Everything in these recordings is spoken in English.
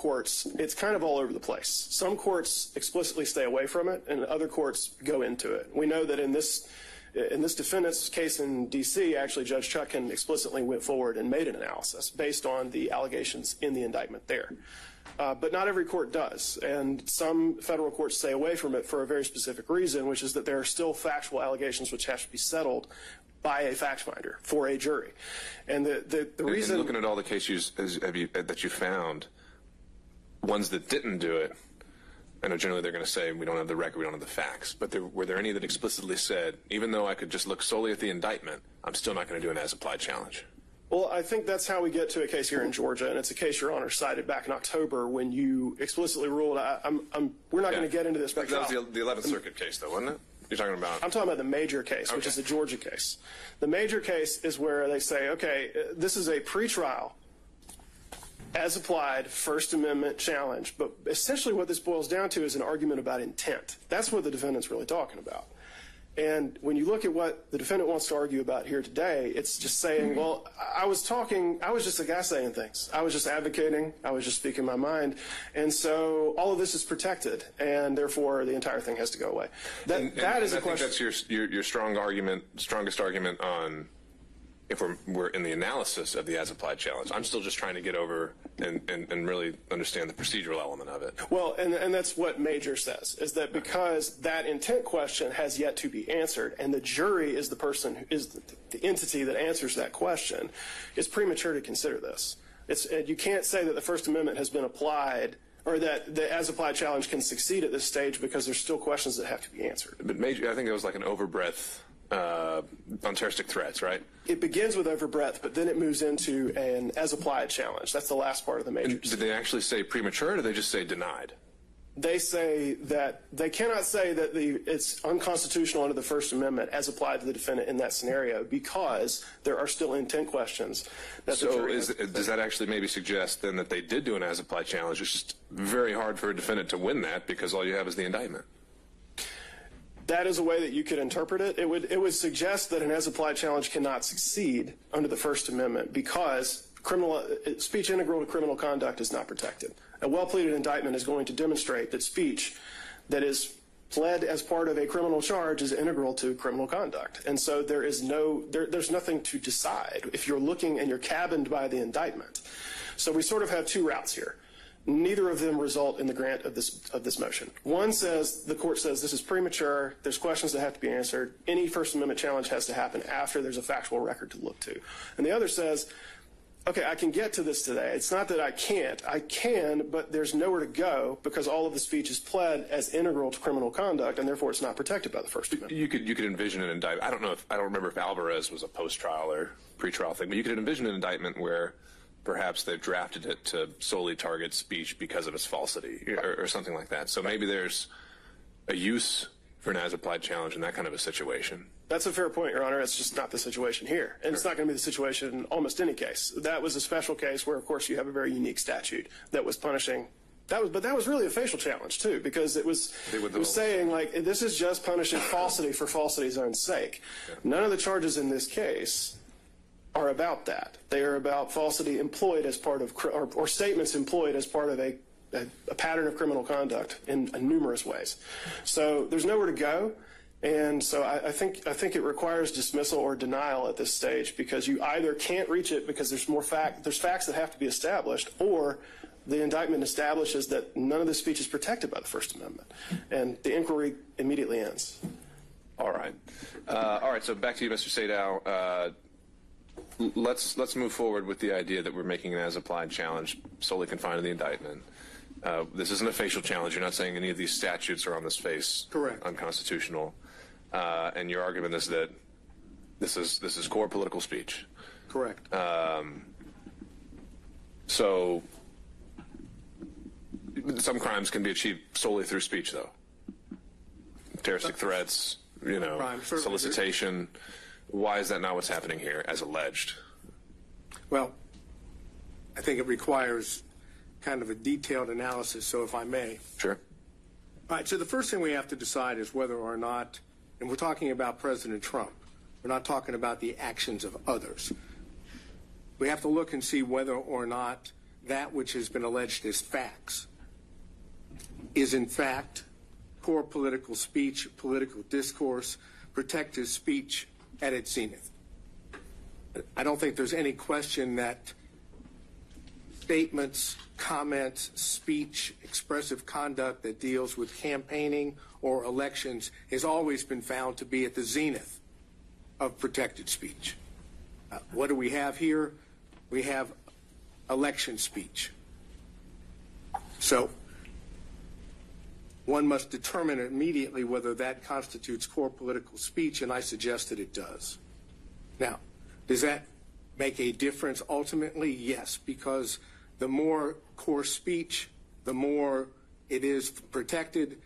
courts, it's kind of all over the place. Some courts explicitly stay away from it, and other courts go into it. We know that in this in this defendant's case in D.C., actually, Judge Chutkan explicitly went forward and made an analysis based on the allegations in the indictment there. Uh, but not every court does, and some federal courts stay away from it for a very specific reason, which is that there are still factual allegations which have to be settled by a fact finder for a jury. And the, the, the reason. And looking at all the cases as, you, that you found, ones that didn't do it, I know generally they're going to say we don't have the record, we don't have the facts. But there, were there any that explicitly said, even though I could just look solely at the indictment, I'm still not going to do an as-applied challenge? Well, I think that's how we get to a case here in Georgia, and it's a case Your Honor cited back in October when you explicitly ruled. I, I'm, I'm, we're not going to get into this. That, that was the, the 11th Circuit case, though, wasn't it? You're talking about. I'm talking about the Major case, which is the Georgia case. The Major case is where they say, okay, this is a pretrial, as applied First Amendment challenge. But essentially, what this boils down to is an argument about intent. That's what the defendant's really talking about. And when you look at what the defendant wants to argue about here today, it's just saying, well, I was talking, I was just a guy saying things. I was just advocating. I was just speaking my mind. And so all of this is protected, and therefore the entire thing has to go away. That, And- that and is I a think question. that's your, your your strong argument, strongest argument on if we're we're in the analysis of the as-applied challenge. I'm still just trying to get over and, and, and really understand the procedural element of it. Well, and, and that's what Major says, is that because that intent question has yet to be answered, and the jury is the person, who is the, the entity that answers that question, it's premature to consider this. It's, you can't say that the First Amendment has been applied, or that the as-applied challenge can succeed at this stage because there's still questions that have to be answered. But Major, I think it was like an overbreadth uh, on terroristic threats, right? It begins with overbreadth, but then it moves into an as-applied challenge. That's the last part of the Major. Did they actually say premature, or did they just say denied? they say that they cannot say that the it's unconstitutional under the First Amendment as applied to the defendant in that scenario because there are still intent questions. That So is, does that actually maybe suggest then that they did do an as-applied challenge? It's just very hard for a defendant to win that because all you have is the indictment. That is a way that you could interpret it. It would it would suggest that an as applied challenge cannot succeed under the First Amendment because criminal speech integral to criminal conduct is not protected. A well pleaded indictment is going to demonstrate that speech that is pled as part of a criminal charge is integral to criminal conduct. And so there is no there, there's nothing to decide if you're looking and you're cabined by the indictment. So we sort of have two routes here. Neither of them result in the grant of this of this motion. One says the court says this is premature. There's questions that have to be answered. Any First Amendment challenge has to happen after there's a factual record to look to. And the other says, okay, I can get to this today. It's not that I can't. I can, but there's nowhere to go because all of the speech is pled as integral to criminal conduct, and therefore it's not protected by the First Amendment. You could you could envision an indictment. I don't know if I don't remember if Alvarez was a post-trial or pre-trial thing, but you could envision an indictment where perhaps they've drafted it to solely target speech because of its falsity or, or something like that. So maybe there's a use for an as-applied challenge in that kind of a situation. That's a fair point, Your Honor. It's just not the situation here. And it's not going to be the situation in almost any case. That was a special case where, of course, you have a very unique statute that was punishing. That was, but that was really a facial challenge too, because it was it was saying like this is just punishing falsity for falsity's own sake. None of the charges in this case are about that. They are about falsity employed as part of, or, or statements employed as part of a, a, a pattern of criminal conduct in, in numerous ways. So there's nowhere to go. And so I, I think I think it requires dismissal or denial at this stage because you either can't reach it because there's more fact there's facts that have to be established, or the indictment establishes that none of this speech is protected by the First Amendment, and the inquiry immediately ends. All right. Uh, all right. So back to you, Mr. Sadow. Uh, let's let's move forward with the idea that we're making an as-applied challenge solely confined to the indictment. Uh, this isn't a facial challenge. You're not saying any of these statutes are on this face Correct. unconstitutional. Uh, and your argument is that this is this is core political speech. Correct. So some crimes can be achieved solely through speech, though. Terroristic threats, you know, Crime, solicitation. Why is that not what's happening here, as alleged? Well, I think it requires kind of a detailed analysis, so if I may. Sure. All right, so the first thing we have to decide is whether or not, and we're talking about President Trump, we're not talking about the actions of others. We have to look and see whether or not that which has been alleged as facts is in fact poor political speech, political discourse, protective speech at its zenith. I don't think there's any question that statements, comments, speech, expressive conduct that deals with campaigning or elections has always been found to be at the zenith of protected speech. Uh, what do we have here? We have election speech. So one must determine immediately whether that constitutes core political speech, and I suggest that it does. Now, does that make a difference ultimately? Yes, because the more core speech, the more it is protected,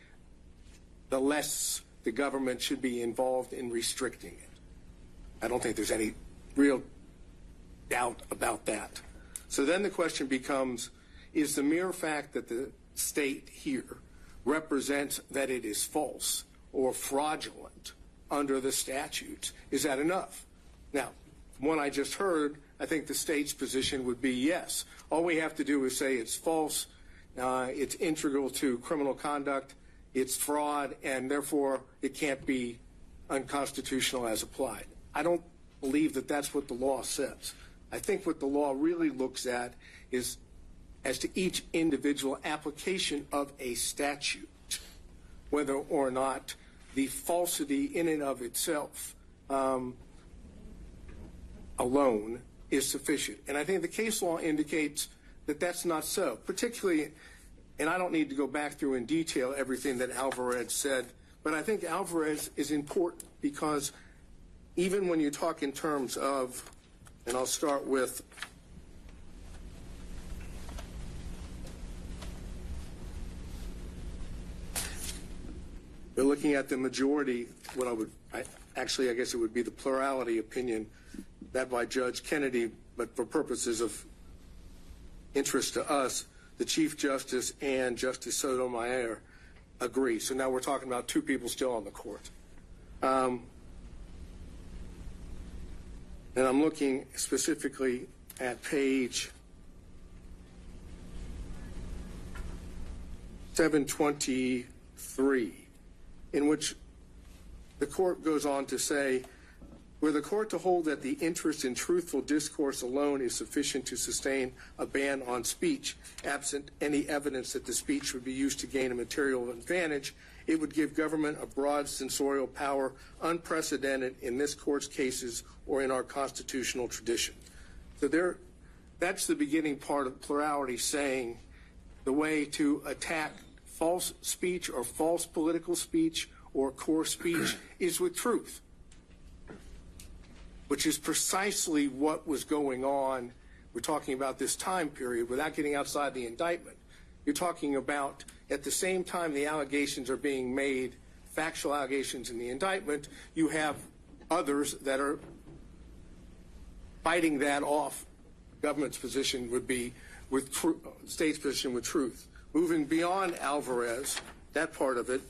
the less the government should be involved in restricting it. I don't think there's any real doubt about that. So then the question becomes is the mere fact that the state here represents that it is false or fraudulent under the statutes, is that enough? Now, from what I just heard, I think the state's position would be yes. All we have to do is say it's false, uh, it's integral to criminal conduct, it's fraud, and therefore it can't be unconstitutional as applied. I don't believe that that's what the law says. I think what the law really looks at is as to each individual application of a statute, whether or not the falsity in and of itself um, alone is sufficient. And I think the case law indicates that that's not so, particularly, and I don't need to go back through in detail everything that Alvarez said, but I think Alvarez is important because even when you talk in terms of, and I'll start with We're looking at the majority, what I would, I, actually, I guess it would be the plurality opinion, that by Judge Kennedy, but for purposes of interest to us, the Chief Justice and Justice Sotomayor agree. So now we're talking about two people still on the court. Um, and I'm looking specifically at page 723 in which the court goes on to say, were the court to hold that the interest in truthful discourse alone is sufficient to sustain a ban on speech, absent any evidence that the speech would be used to gain a material advantage, it would give government a broad censorial power unprecedented in this court's cases or in our constitutional tradition. So there, that's the beginning part of plurality saying the way to attack false speech or false political speech or core speech is with truth, which is precisely what was going on. We're talking about this time period without getting outside the indictment. You're talking about at the same time the allegations are being made, factual allegations in the indictment, you have others that are fighting that off. Government's position would be with tr- state's position with truth. Moving beyond Alvarez, that part of it,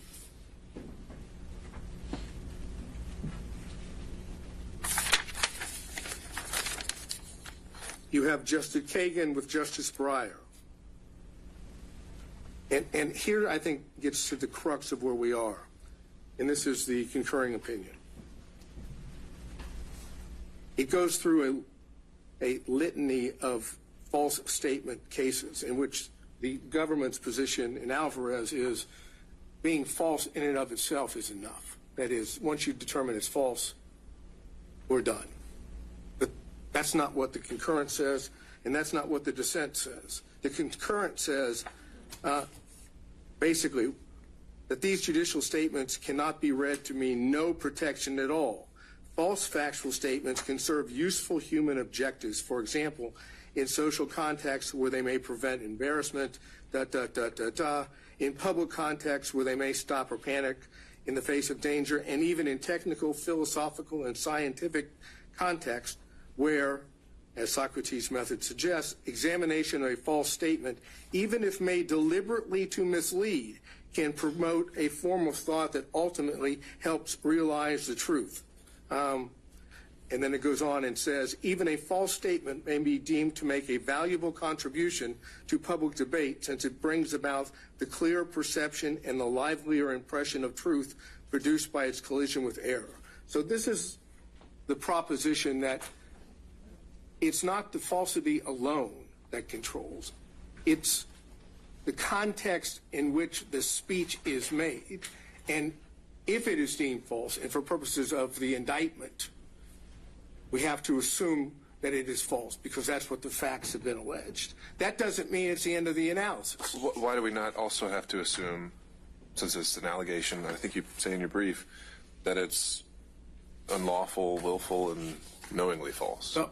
you have Justice Kagan with Justice Breyer. And, and here I think gets to the crux of where we are. And this is the concurring opinion. It goes through a, a litany of false statement cases in which the government's position in Alvarez is being false in and of itself is enough. That is, once you determine it's false, we're done. But that's not what the concurrent says, and that's not what the dissent says. The concurrent says uh, basically that these judicial statements cannot be read to mean no protection at all. False factual statements can serve useful human objectives. For example, in social contexts where they may prevent embarrassment, da, da, da, da, da, in public contexts where they may stop or panic in the face of danger, and even in technical, philosophical, and scientific contexts where, as Socrates' method suggests, examination of a false statement, even if made deliberately to mislead, can promote a form of thought that ultimately helps realize the truth. Um, and then it goes on and says, even a false statement may be deemed to make a valuable contribution to public debate since it brings about the clear perception and the livelier impression of truth produced by its collision with error. So this is the proposition that it's not the falsity alone that controls. It's the context in which the speech is made. And if it is deemed false, and for purposes of the indictment, we have to assume that it is false because that's what the facts have been alleged. That doesn't mean it's the end of the analysis. Wh- Why do we not also have to assume, since it's an allegation, I think you say in your brief, that it's unlawful, willful, and knowingly false? So,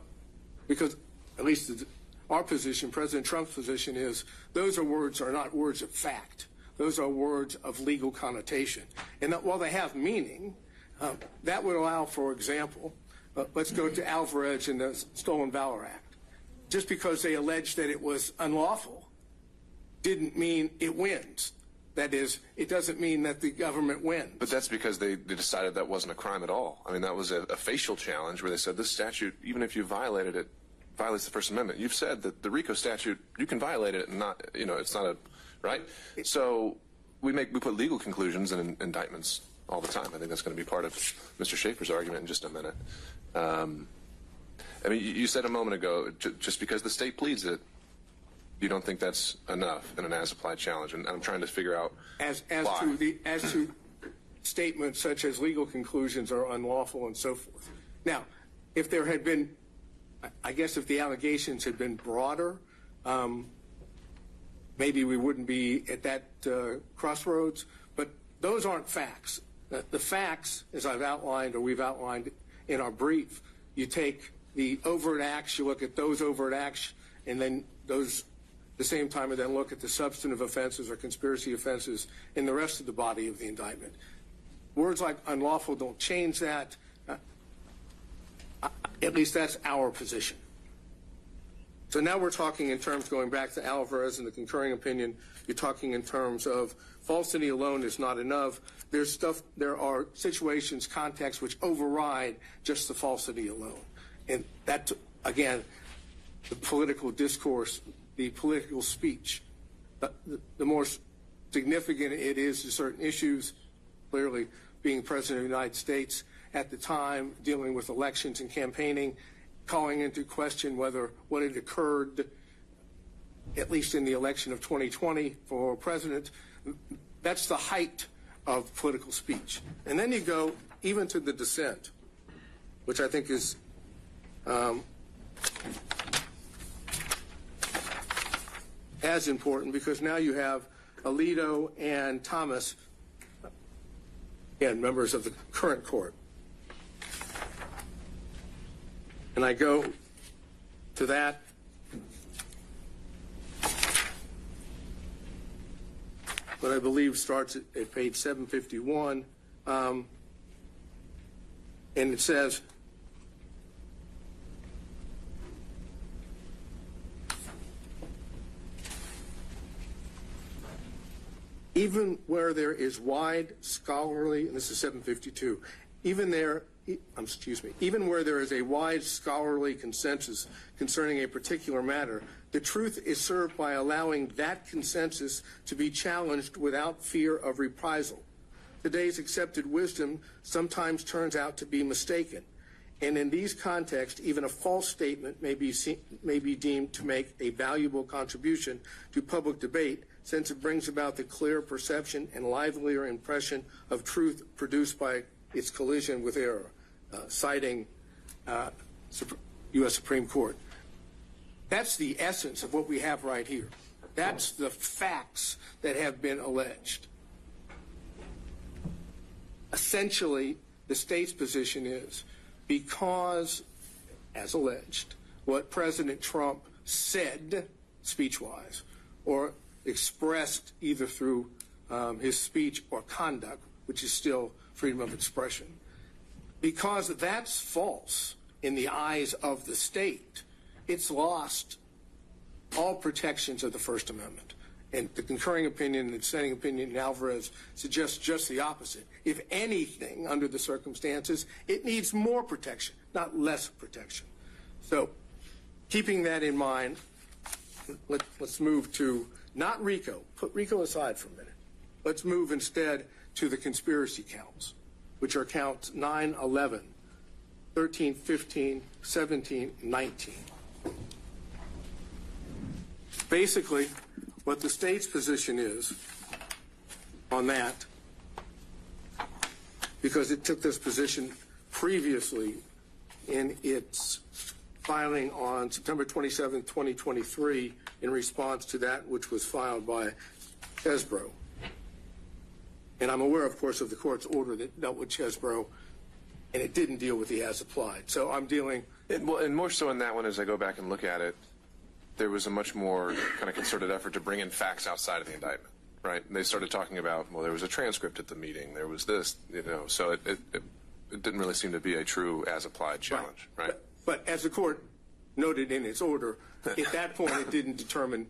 because at least the- our position, President Trump's position is those are words are not words of fact. Those are words of legal connotation. And that while they have meaning, uh, that would allow, for example, uh, let's go to Alvarez and the Stolen Valor Act. Just because they alleged that it was unlawful didn't mean it wins. That is, it doesn't mean that the government wins. But that's because they, they decided that wasn't a crime at all. I mean, that was a, a facial challenge where they said this statute, even if you violated it, violates the First Amendment. You've said that the RICO statute, you can violate it and not, you know, it's not a, right? So we make, we put legal conclusions in, in indictments all the time. I think that's going to be part of Mr. Shafer's argument in just a minute. Um, I mean, you, you said a moment ago, j- just because the state pleads it, you don't think that's enough in an as-applied challenge. And I'm trying to figure out as as why. to the as to statements such as legal conclusions are unlawful and so forth. Now, if there had been, I- I guess, if the allegations had been broader, um, maybe we wouldn't be at that uh, crossroads. But those aren't facts. The, facts, as I've outlined or we've outlined in our brief, you take the overt acts, you look at those overt acts, and then those the same time and then look at the substantive offenses or conspiracy offenses in the rest of the body of the indictment. Words like unlawful don't change that. Uh, at least that's our position. So now we're talking in terms, going back to Alvarez and the concurring opinion, you're talking in terms of falsity alone is not enough. There's stuff, there are situations, contexts which override just the falsity alone. And that, again, the political discourse, the political speech, the, the, more significant it is to certain issues, clearly being president of the United States at the time, dealing with elections and campaigning, calling into question whether what had occurred, at least in the election of 2020 for president, that's the height of political speech. And then you go even to the dissent, which I think is um, as important because now you have Alito and Thomas, again, members of the current court. And I go to that. What I believe starts at, at page 751. Um, and it says, even where there is wide scholarly, and this is 752, even there, Um, excuse me, even where there is a wide scholarly consensus concerning a particular matter, the truth is served by allowing that consensus to be challenged without fear of reprisal. Today's accepted wisdom sometimes turns out to be mistaken. And in these contexts, even a false statement may be, se- may be deemed to make a valuable contribution to public debate since it brings about the clear perception and livelier impression of truth produced by its collision with error, citing U.S. Supreme Court. That's the essence of what we have right here. That's the facts that have been alleged. Essentially, the state's position is because, as alleged, what President Trump said speech wise or expressed either through um, his speech or conduct, which is still freedom of expression, because that's false in the eyes of the state, it's lost all protections of the First Amendment. And the concurring opinion and the dissenting opinion in Alvarez suggests just the opposite. If anything, under the circumstances, it needs more protection, not less protection. So, keeping that in mind, let, let's move to not RICO. Put RICO aside for a minute. Let's move instead to the conspiracy counts, which are counts 9, 11, 13, 15, 17, 19. Basically, what the state's position is on that, because it took this position previously in its filing on September 27, 2023, in response to that which was filed by Chesebro. And I'm aware, of course, of the court's order that dealt with Chesebro, and it didn't deal with the as applied. So I'm dealing, And, well, and more so in that one, as I go back and look at it, there was a much more kind of concerted effort to bring in facts outside of the indictment, right? And they started talking about, well, there was a transcript at the meeting, there was this, you know, so it, it, it, it didn't really seem to be a true as applied challenge, right? But, but as the court noted in its order, at that point, it didn't determine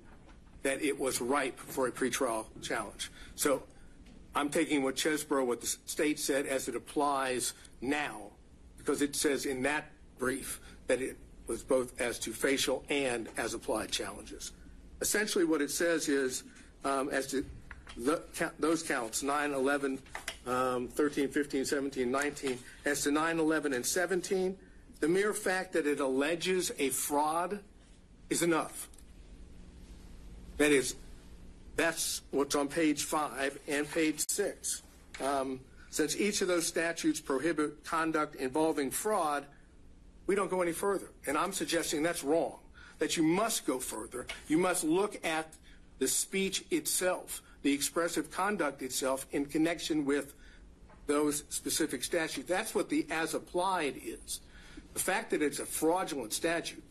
that it was ripe for a pretrial challenge. So I'm taking what Chesebro, what the state said as it applies now, because it says in that brief that it was both as to facial and as applied challenges. Essentially, what it says is, um, as to the, those counts, 9, 11, um, 13, 15, 17, 19, as to 9, 11, and 17, the mere fact that it alleges a fraud is enough. That is, that's what's on page 5 and page 6. Um, since each of those statutes prohibit conduct involving fraud, we don't go any further. And I'm suggesting that's wrong, that you must go further. You must look at the speech itself, the expressive conduct itself in connection with those specific statutes. That's what the as applied is. The fact that it's a fraudulent statute,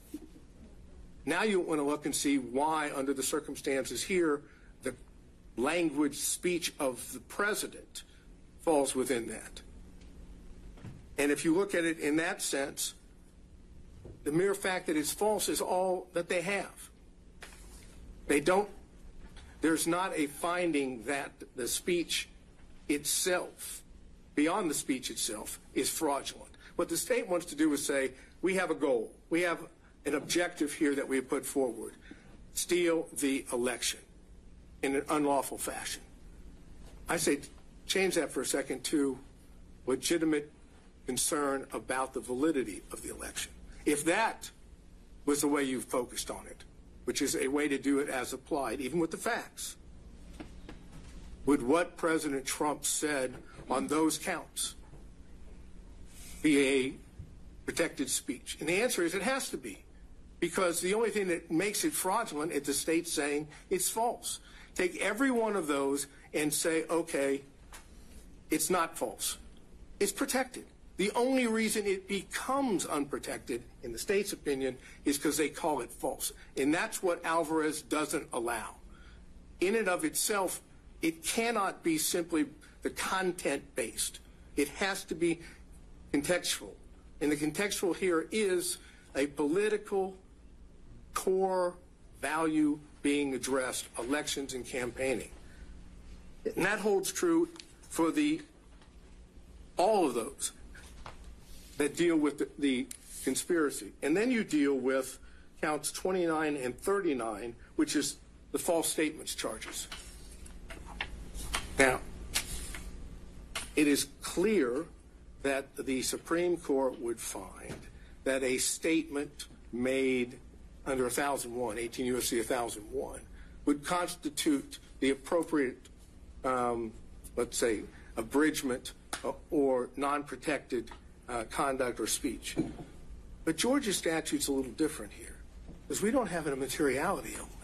now you want to look and see why, under the circumstances here, language speech of the president falls within that. And if you look at it in that sense, the mere fact that it's false is all that they have. They don't, there's not a finding that the speech itself, beyond the speech itself, is fraudulent. What the state wants to do is say, we have a goal, we have an objective here that we put forward steal the election in an unlawful fashion. I say, change that for a second to legitimate concern about the validity of the election. If that was the way you focused on it, which is a way to do it as applied, even with the facts, would what President Trump said on those counts be a protected speech? And the answer is it has to be. Because the only thing that makes it fraudulent is the state saying it's false. Take every one of those and say, okay, it's not false. It's protected. The only reason it becomes unprotected, in the state's opinion, is because they call it false. And that's what Alvarez doesn't allow. In and of itself, it cannot be simply the content based. It has to be contextual. And the contextual here is a political core value being addressed, elections and campaigning. And that holds true for the all of those that deal with the, the conspiracy. And then you deal with counts 29 and 39, which is the false statements charges. Now, it is clear that the Supreme Court would find that a statement made under 1001, 18 U.S.C. 1001, would constitute the appropriate, um, let's say, abridgment or non-protected uh, conduct or speech. But Georgia statute's a little different here, because we don't have a materiality element.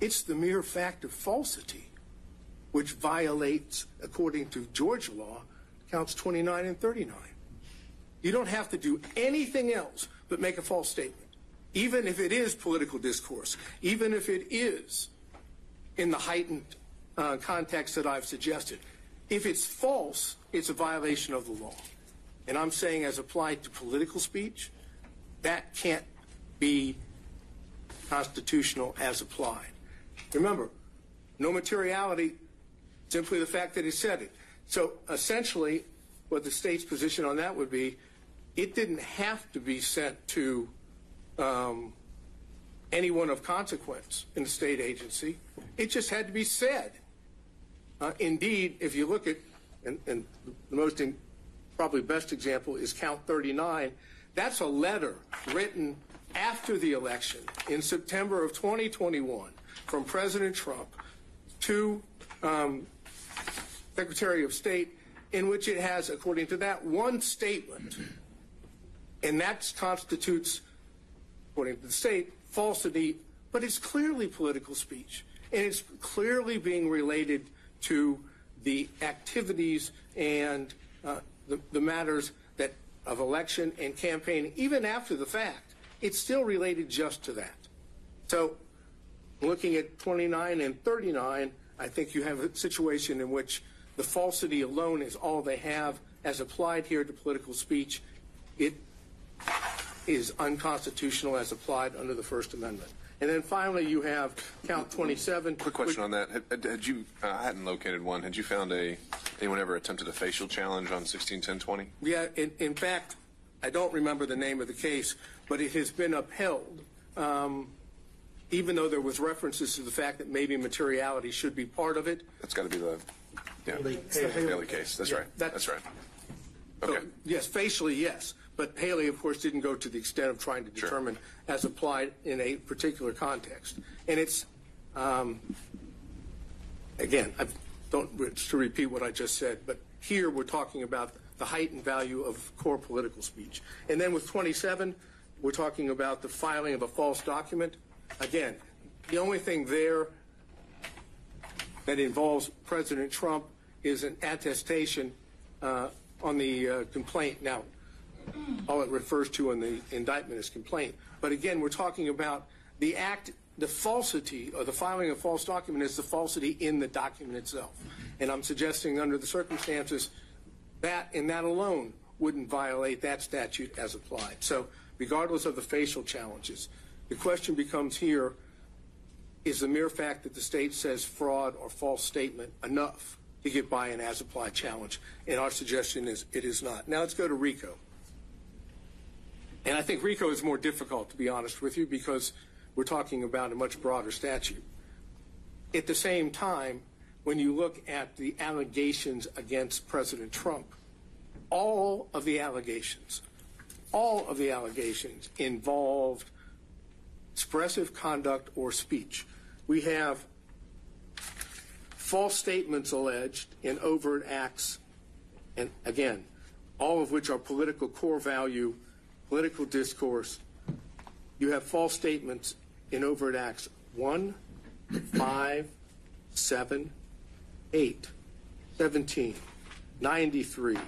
It's the mere fact of falsity, which violates, according to Georgia law, counts 29 and 39. You don't have to do anything else but make a false statement, even if it is political discourse, even if it is in the heightened uh, context that I've suggested. If it's false, it's a violation of the law. And I'm saying, as applied to political speech, that can't be constitutional as applied. Remember, no materiality, simply the fact that he said it. So essentially, what the state's position on that would be it didn't have to be sent to um, anyone of consequence in the state agency. It just had to be said. Uh, indeed, if you look at, and, and the most, in, probably best example is count 39, that's a letter written after the election in September of 2021 from President Trump to um, Secretary of State, in which it has, according to that, one statement, and that constitutes, according to the state, falsity, but it's clearly political speech, and it's clearly being related to the activities and uh, the, the matters that of election and campaigning, even after the fact. It's still related just to that. So, looking at 29 and 39, I think you have a situation in which the falsity alone is all they have as applied here to political speech. It is unconstitutional as applied under the First Amendment. And then finally, you have count 27. Quick question on that. Had, had you, uh, I hadn't located one. Had you found a, anyone ever attempted a facial challenge on 161020? Yeah, in, in fact, I don't remember the name of the case, but it has been upheld, um, even though there was references to the fact that maybe materiality should be part of it. That's got to be the, yeah, Haley- it's the Haley case. That's Yeah, right. that- That's right. So, Okay. yes, facially, yes. But Haley, of course, didn't go to the extent of trying to Sure. determine as applied in a particular context. And it's, um, again, I don't to repeat what I just said, but here we're talking about the heightened value of core political speech. And then with 27, we're talking about the filing of a false document. Again, the only thing there that involves President Trump is an attestation uh, on the uh, complaint. Now, Mm. all it refers to in the indictment is complaint. But again, we're talking about the act, the falsity or the filing of false document is the falsity in the document itself. And I'm suggesting under the circumstances that and that alone wouldn't violate that statute as applied. So regardless of the facial challenges, the question becomes here, is the mere fact that the state says fraud or false statement enough to get by an as applied challenge? And our suggestion is it is not. Now let's go to RICO. And I think RICO is more difficult, to be honest with you, because we're talking about a much broader statute. At the same time, when you look at the allegations against President Trump, all of the allegations, all of the allegations involved expressive conduct or speech. We have false statements alleged in overt acts, and again, all of which are political core value, political discourse. You have false statements in overt acts 1, 5, 7, 8, 17, 93,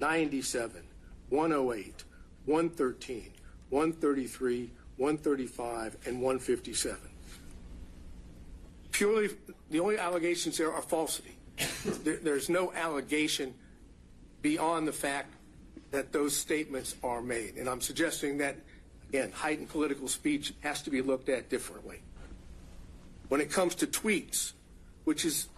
97, 108, 113, 133, 135, and 157. Purely, the only allegations there are falsity. There, there's no allegation beyond the fact that those statements are made. And I'm suggesting that, again, heightened political speech has to be looked at differently. When it comes to tweets, which is,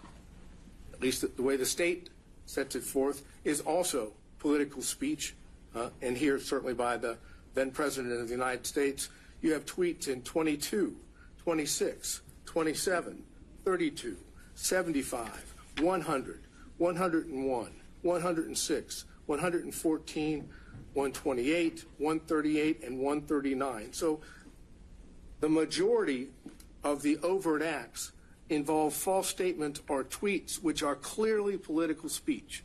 at least the way the state sets it forth, is also political speech, uh, and here certainly by the then President of the United States, you have tweets in 22, 26, 27, 32, 75, 100, 101, 106, 114, 128, 138, and 139. So the majority of the overt acts involve false statements or tweets which are clearly political speech.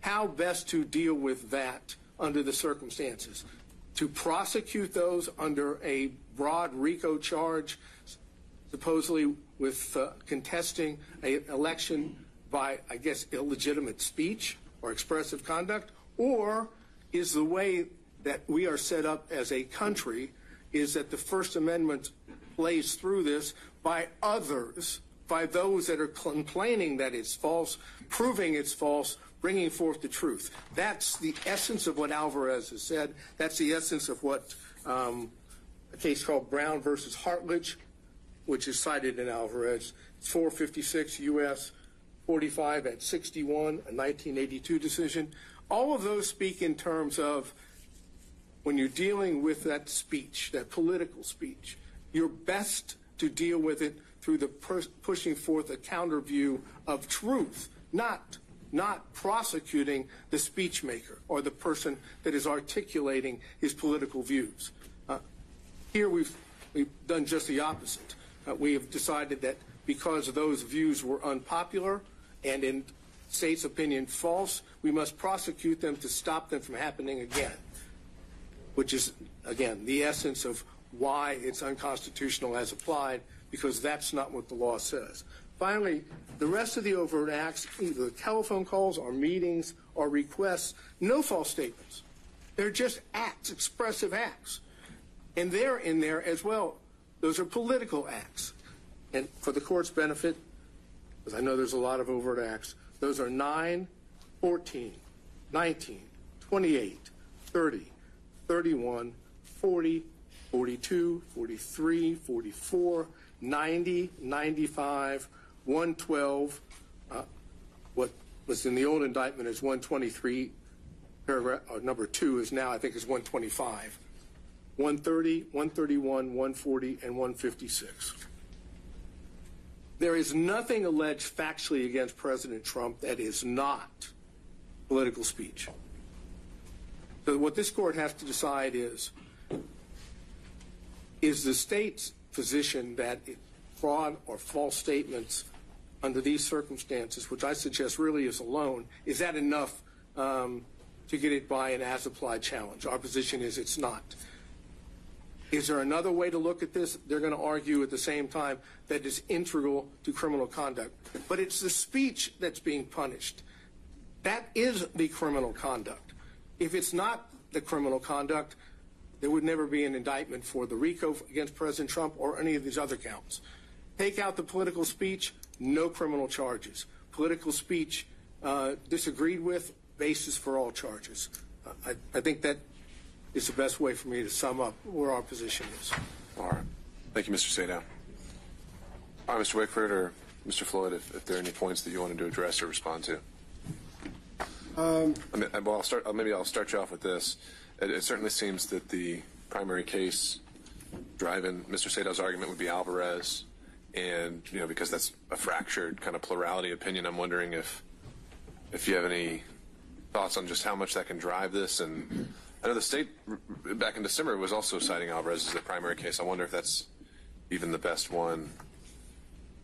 How best to deal with that under the circumstances? To prosecute those under a broad RICO charge, supposedly with uh, contesting an election by, I guess, illegitimate speech or expressive conduct? Or is the way that we are set up as a country is that the First Amendment plays through this by others, by those that are complaining that it's false, proving it's false, bringing forth the truth. That's the essence of what Alvarez has said. That's the essence of what um, a case called Brown versus Hartlage, which is cited in Alvarez. It's 456 U.S. 45 at 61, a 1982 decision. All of those speak in terms of when you're dealing with that speech, that political speech, you're best to deal with it through the pushing forth a counter view of truth, not not prosecuting the speech maker or the person that is articulating his political views. Uh, here we've we've done just the opposite. Uh, we have decided that because those views were unpopular and in state's opinion false, we must prosecute them to stop them from happening again. Which is again the essence of why it's unconstitutional as applied, because that's not what the law says. Finally, the rest of the overt acts, either telephone calls or meetings or requests, no false statements. They're just acts, expressive acts. And they're in there as well. Those are political acts. And for the court's benefit, because I know there's a lot of overt acts, those are 9, 14, 19, 28, 30, 31, 40, 42, 43, 44, 90, 95, 112, uh, what was in the old indictment is 123, paragraph, uh, number two is now, I think, is 125. 130, 131, 140, and 156. There is nothing alleged factually against President Trump that is not political speech. So what this court has to decide is, is the state's position that fraud or false statements under these circumstances, which I suggest really is alone, is that enough um, to get it by an as-applied challenge? Our position is it's not. Is there another way to look at this? They're going to argue at the same time that it's integral to criminal conduct. But it's the speech that's being punished. That is the criminal conduct. If it's not the criminal conduct, there would never be an indictment for the RICO against President Trump or any of these other counts. Take out the political speech, no criminal charges. Political speech uh, disagreed with, basis for all charges. Uh, I, I think that is the best way for me to sum up where our position is. All right. Thank you, Mr. Sadow. All right, Mr. Wakeford or Mr. Floyd, if, if there are any points that you wanted to address or respond to. Um, I mean, well, I'll start. Maybe I'll start you off with this. It, it certainly seems that the primary case driving Mr. Sadow's argument would be Alvarez, and you know because that's a fractured kind of plurality opinion. I'm wondering if if you have any thoughts on just how much that can drive this. And I know the state back in December was also citing Alvarez as the primary case. I wonder if that's even the best one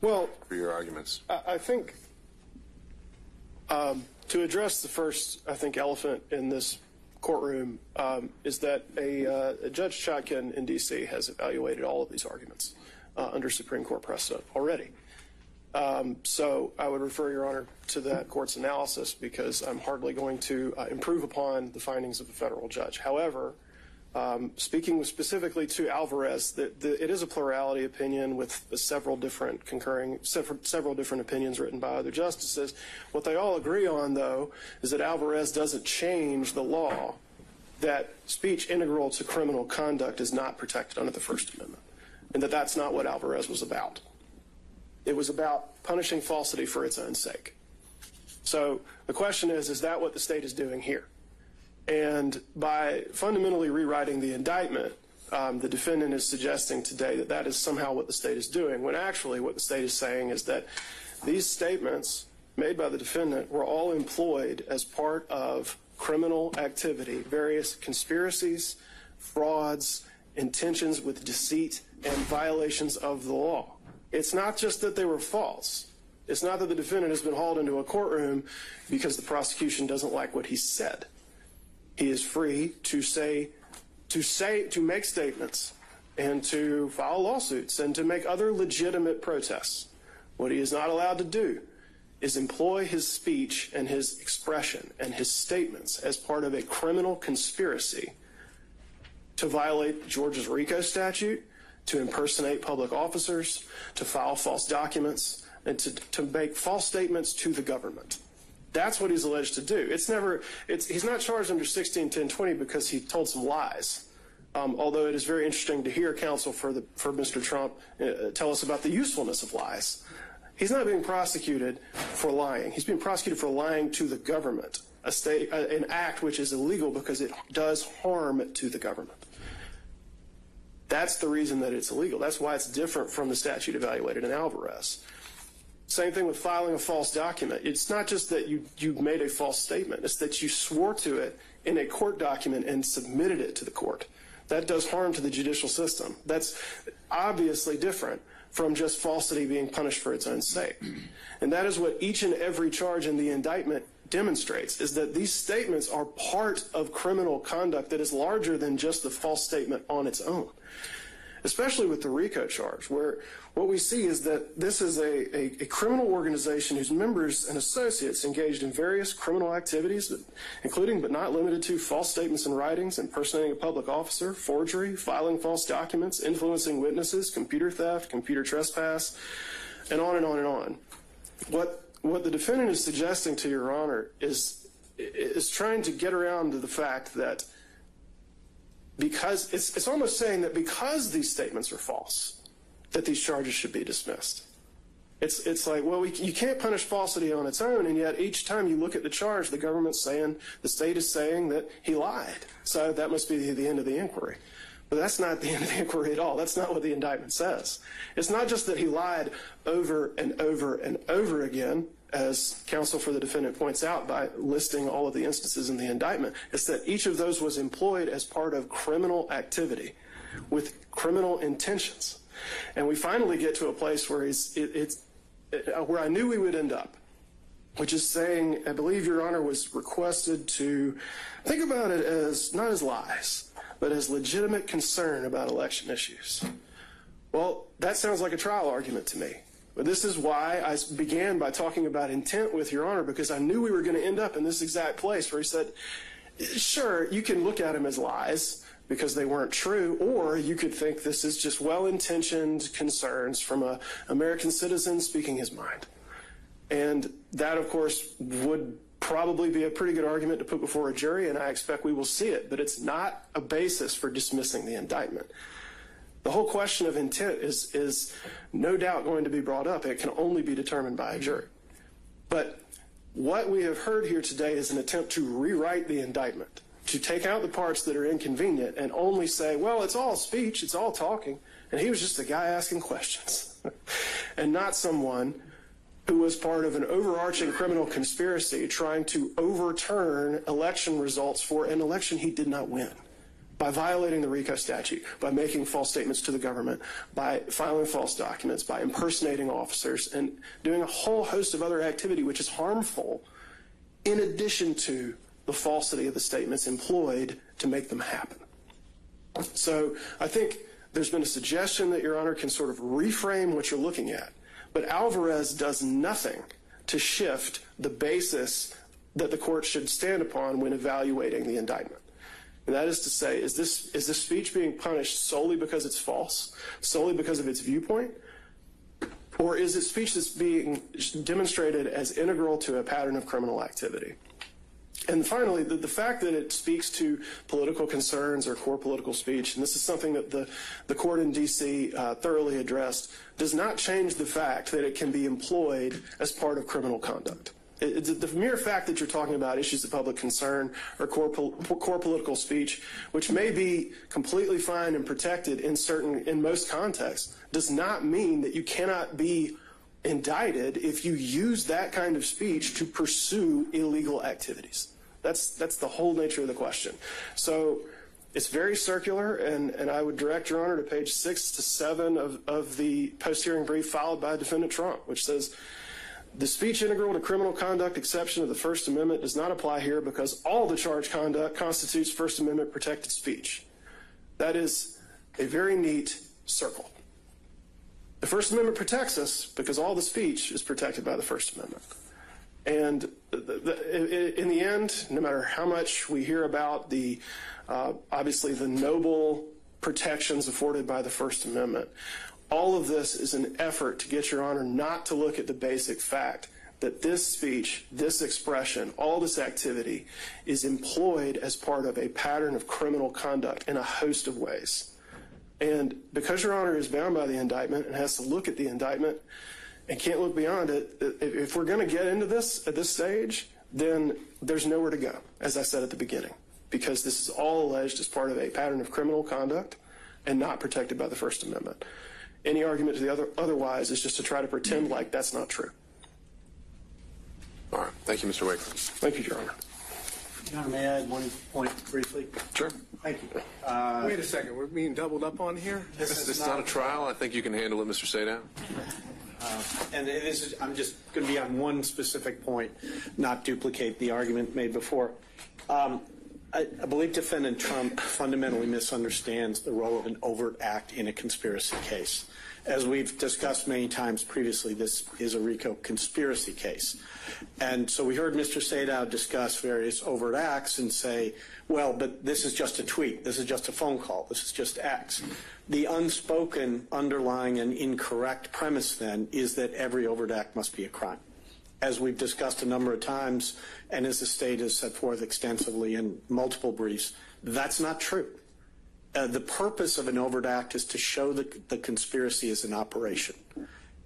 Well, for your arguments. I I think um, to address the first, I think, elephant in this courtroom um, is that a, uh, a Judge Chutkan in D.C. has evaluated all of these arguments uh, under Supreme Court precedent already. Um, so I would refer Your Honor to that court's analysis because I'm hardly going to uh, improve upon the findings of a federal judge. However, um, speaking specifically to Alvarez, the, the, it is a plurality opinion with several different concurring, several, several different opinions written by other justices. What they all agree on, though, is that Alvarez doesn't change the law that speech integral to criminal conduct is not protected under the First Amendment, and that that's not what Alvarez was about. It was about punishing falsity for its own sake. So the question is, is that what the state is doing here? And by fundamentally rewriting the indictment, um, the defendant is suggesting today that that is somehow what the state is doing, when actually what the state is saying is that these statements made by the defendant were all employed as part of criminal activity, various conspiracies, frauds, intentions with deceit, and violations of the law. It's not just that they were false. It's not that the defendant has been hauled into a courtroom because the prosecution doesn't like what he said. He is free to say, to say, to make statements and to file lawsuits and to make other legitimate protests. What he is not allowed to do is employ his speech and his expression and his statements as part of a criminal conspiracy to violate Georgia's RICO statute, to impersonate public officers, to file false documents, and to, to make false statements to the government. That's what he's alleged to do. It's never, it's, he's not charged under 161020 because he told some lies. Um, although it is very interesting to hear counsel for, the, for Mr. Trump uh, tell us about the usefulness of lies. He's not being prosecuted for lying. He's being prosecuted for lying to the government, a state, uh, an act which is illegal because it does harm to the government. That's the reason that it's illegal. That's why it's different from the statute evaluated in Alvarez. Same thing with filing a false document. It's not just that you, you made a false statement, it's that you swore to it in a court document and submitted it to the court. That does harm to the judicial system. That's obviously different from just falsity being punished for its own sake. And that is what each and every charge in the indictment demonstrates is that these statements are part of criminal conduct that is larger than just the false statement on its own especially with the RICO charge, where what we see is that this is a, a, a, criminal organization whose members and associates engaged in various criminal activities, including but not limited to false statements and writings, impersonating a public officer, forgery, filing false documents, influencing witnesses, computer theft, computer trespass, and on and on and on. What what the defendant is suggesting to your honor is is trying to get around to the fact that because it's, it's almost saying that because these statements are false, that these charges should be dismissed. It's, it's like, well, we, you can't punish falsity on its own, and yet each time you look at the charge, the government's saying, the state is saying that he lied. So that must be the, the end of the inquiry. But that's not the end of the inquiry at all. That's not what the indictment says. It's not just that he lied over and over and over again as counsel for the defendant points out by listing all of the instances in the indictment, is that each of those was employed as part of criminal activity with criminal intentions. And we finally get to a place where he's, it, it's uh, where I knew we would end up, which is saying, I believe Your Honor was requested to think about it as not as lies, but as legitimate concern about election issues. Well, that sounds like a trial argument to me. But this is why I began by talking about intent with Your Honor, because I knew we were going to end up in this exact place where he said, sure, you can look at them as lies because they weren't true, or you could think this is just well-intentioned concerns from an American citizen speaking his mind. And that, of course, would probably be a pretty good argument to put before a jury, and I expect we will see it, but it's not a basis for dismissing the indictment. The whole question of intent is, is no doubt going to be brought up. It can only be determined by a jury. But what we have heard here today is an attempt to rewrite the indictment, to take out the parts that are inconvenient and only say, well, it's all speech, it's all talking, and he was just a guy asking questions, and not someone who was part of an overarching criminal conspiracy trying to overturn election results for an election he did not win by violating the RICO statute, by making false statements to the government, by filing false documents, by impersonating officers, and doing a whole host of other activity which is harmful in addition to the falsity of the statements employed to make them happen. So I think there's been a suggestion that Your Honor can sort of reframe what you're looking at, but Alvarez does nothing to shift the basis that the court should stand upon when evaluating the indictment. And that is to say, is this, is this speech being punished solely because it's false, solely because of its viewpoint? Or is it speech that's being demonstrated as integral to a pattern of criminal activity? And finally, the, the, fact that it speaks to political concerns or core political speech, and this is something that the, the court in D.C. Uh, thoroughly addressed, does not change the fact that it can be employed as part of criminal conduct. The mere fact that you're talking about issues of public concern or core, core political speech, which may be completely fine and protected in certain, in most contexts, does not mean that you cannot be indicted if you use that kind of speech to pursue illegal activities. That's that's the whole nature of the question. So it's very circular, and, and I would direct Your Honor to page six to seven of, of the post hearing brief filed by Defendant Trump, which says the speech integral to criminal conduct exception of the First Amendment does not apply here because all the charged conduct constitutes First Amendment protected speech. That is a very neat circle. The First Amendment protects us because all the speech is protected by the First Amendment. And in the end, no matter how much we hear about the, uh, obviously, the noble protections afforded by the First Amendment, all of this is an effort to get Your Honor not to look at the basic fact that this speech, this expression, all this activity is employed as part of a pattern of criminal conduct in a host of ways. And because Your Honor is bound by the indictment and has to look at the indictment, and can't look beyond it, if, we're going to get into this at this stage, then there's nowhere to go, as I said at the beginning, because this is all alleged as part of a pattern of criminal conduct and not protected by the First Amendment. Any argument to the other otherwise is just to try to pretend like that's not true. All right. Thank you, Mr. Wakeford. Thank you, Your Honor. Your Honor, may I add one point briefly? Sure. Thank you. Wait a second, we're being doubled up on here? This is not a trial. I think you can handle it, Mr. Sadow. And it is, I'm just going to be on one specific point, not duplicate the argument made before. Um, I, I believe defendant Trump fundamentally misunderstands the role of an overt act in a conspiracy case. As we've discussed many times previously, this is a RICO conspiracy case. And so we heard Mr. Sadow discuss various overt acts and say, well, but this is just a tweet, this is just a phone call, this is just X. The unspoken, underlying, and incorrect premise then is that every overt act must be a crime. As we've discussed a number of times, and as the state has set forth extensively in multiple briefs, that's not true. Uh, the purpose of an overt act is to show that the conspiracy is in operation.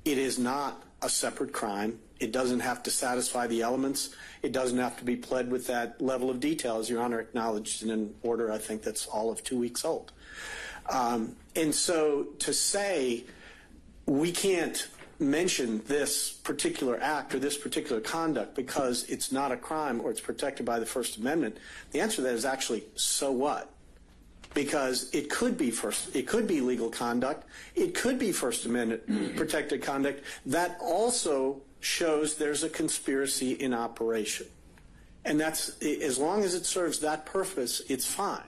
It is not a separate crime. It doesn't have to satisfy the elements. It doesn't have to be pled with that level of detail, as Your Honor acknowledged in an order I think that's all of two weeks old. Um, and so to say we can't mention this particular act or this particular conduct because it's not a crime or it's protected by the First Amendment, the answer to that is actually so what? Because it could be first it could be legal conduct it could be first amendment protected conduct. That also shows there's a conspiracy in operation. And that's as long as it serves that purpose it's fine.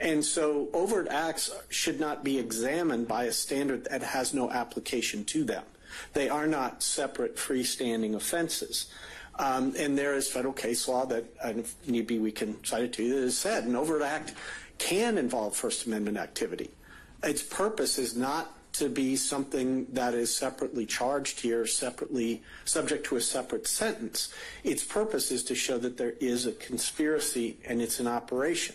And so overt acts should not be examined by a standard that has no application to them. They are not separate freestanding offenses. Um, and there is federal case law that, and if need be, we can cite it to you, that has said an overt act can involve First Amendment activity. Its purpose is not to be something that is separately charged here, separately subject to a separate sentence. Its purpose is to show that there is a conspiracy and it's an operation.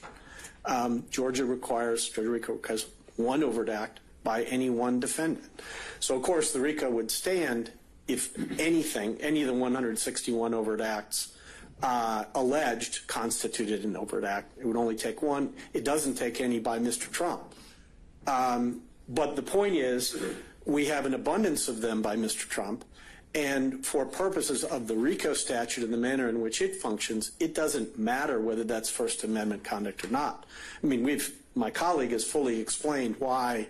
Um, Georgia requires, Georgia RICO requires one overt act by any one defendant. So, of course, the RICO would stand if anything, any of the 161 overt acts uh, alleged constituted an overt act. It would only take one. It doesn't take any by Mr. Trump. Um, but the point is, we have an abundance of them by Mr. Trump. And for purposes of the RICO statute and the manner in which it functions, it doesn't matter whether that's First Amendment conduct or not. I mean, we've, my colleague has fully explained why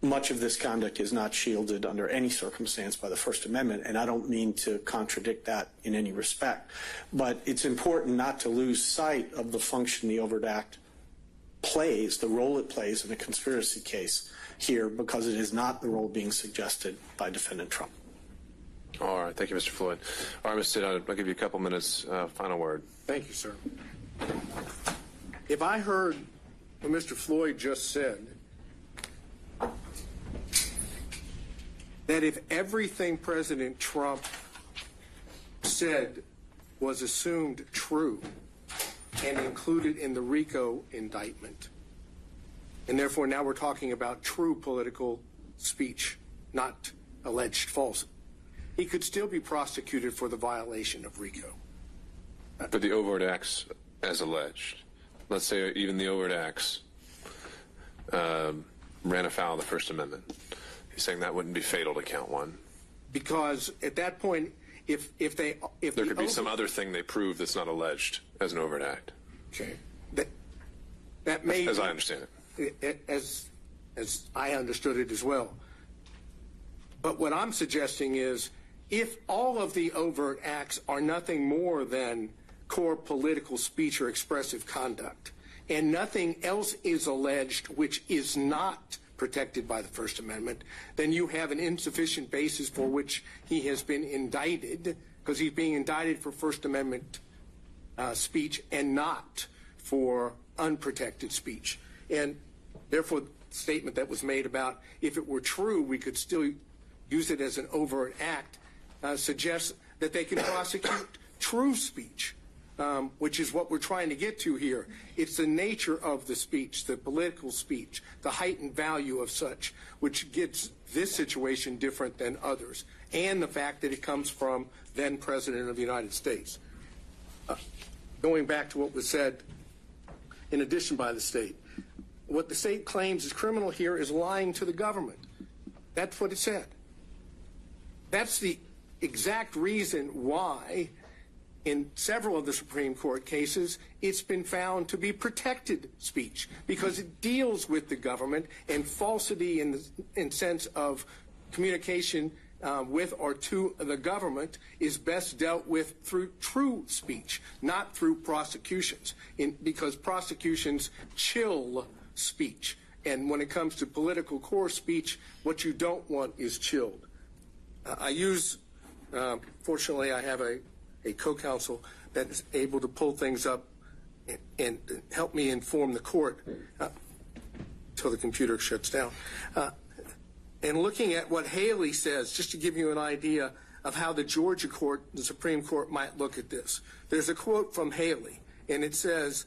much of this conduct is not shielded under any circumstance by the First Amendment, and I don't mean to contradict that in any respect. But it's important not to lose sight of the function the Overt Act plays, the role it plays in a conspiracy case here, because it is not the role being suggested by Defendant Trump. All right. Thank you, Mr. Floyd. All right, Mr. Sadow, I'll give you a couple minutes. Uh, final word. Thank you, sir. If I heard what Mr. Floyd just said, that if everything President Trump said was assumed true and included in the RICO indictment, and therefore now we're talking about true political speech, not alleged false, he could still be prosecuted for the violation of RICO. But the overt acts as alleged, let's say even the overt acts um, ran afoul of the First Amendment. He's saying that wouldn't be fatal to count one. Because at that point, if if they if There the could be some other thing they prove that's not alleged as an overt act, okay, that that may as I understand it. as as I understood it as well. But what I'm suggesting is if all of the overt acts are nothing more than core political speech or expressive conduct, and nothing else is alleged which is not protected by the First Amendment, then you have an insufficient basis for which he has been indicted, because he's being indicted for First Amendment uh, speech and not for unprotected speech. And therefore, the statement that was made about if it were true, we could still use it as an overt act uh, suggests that they can prosecute true speech, um, which is what we're trying to get to here. It's the nature of the speech, the political speech, the heightened value of such, which gets this situation different than others. and the fact that it comes from then President of the United States. Uh, going back to what was said in addition by the state, what the state claims is criminal here is lying to the government. That's what it said. That's the exact reason why, in several of the Supreme Court cases, it's been found to be protected speech because it deals with the government and falsity in the in sense of communication uh, with or to the government is best dealt with through true speech, not through prosecutions, in, because prosecutions chill speech. And when it comes to political core speech, what you don't want is chilled. Uh, I use, uh, fortunately, I have a, a co-counsel that is able to pull things up and, and help me inform the court uh, until the computer shuts down. Uh, and looking at what Haley says, just to give you an idea of how the Georgia court, the Supreme Court, might look at this. There's a quote from Haley, and it says,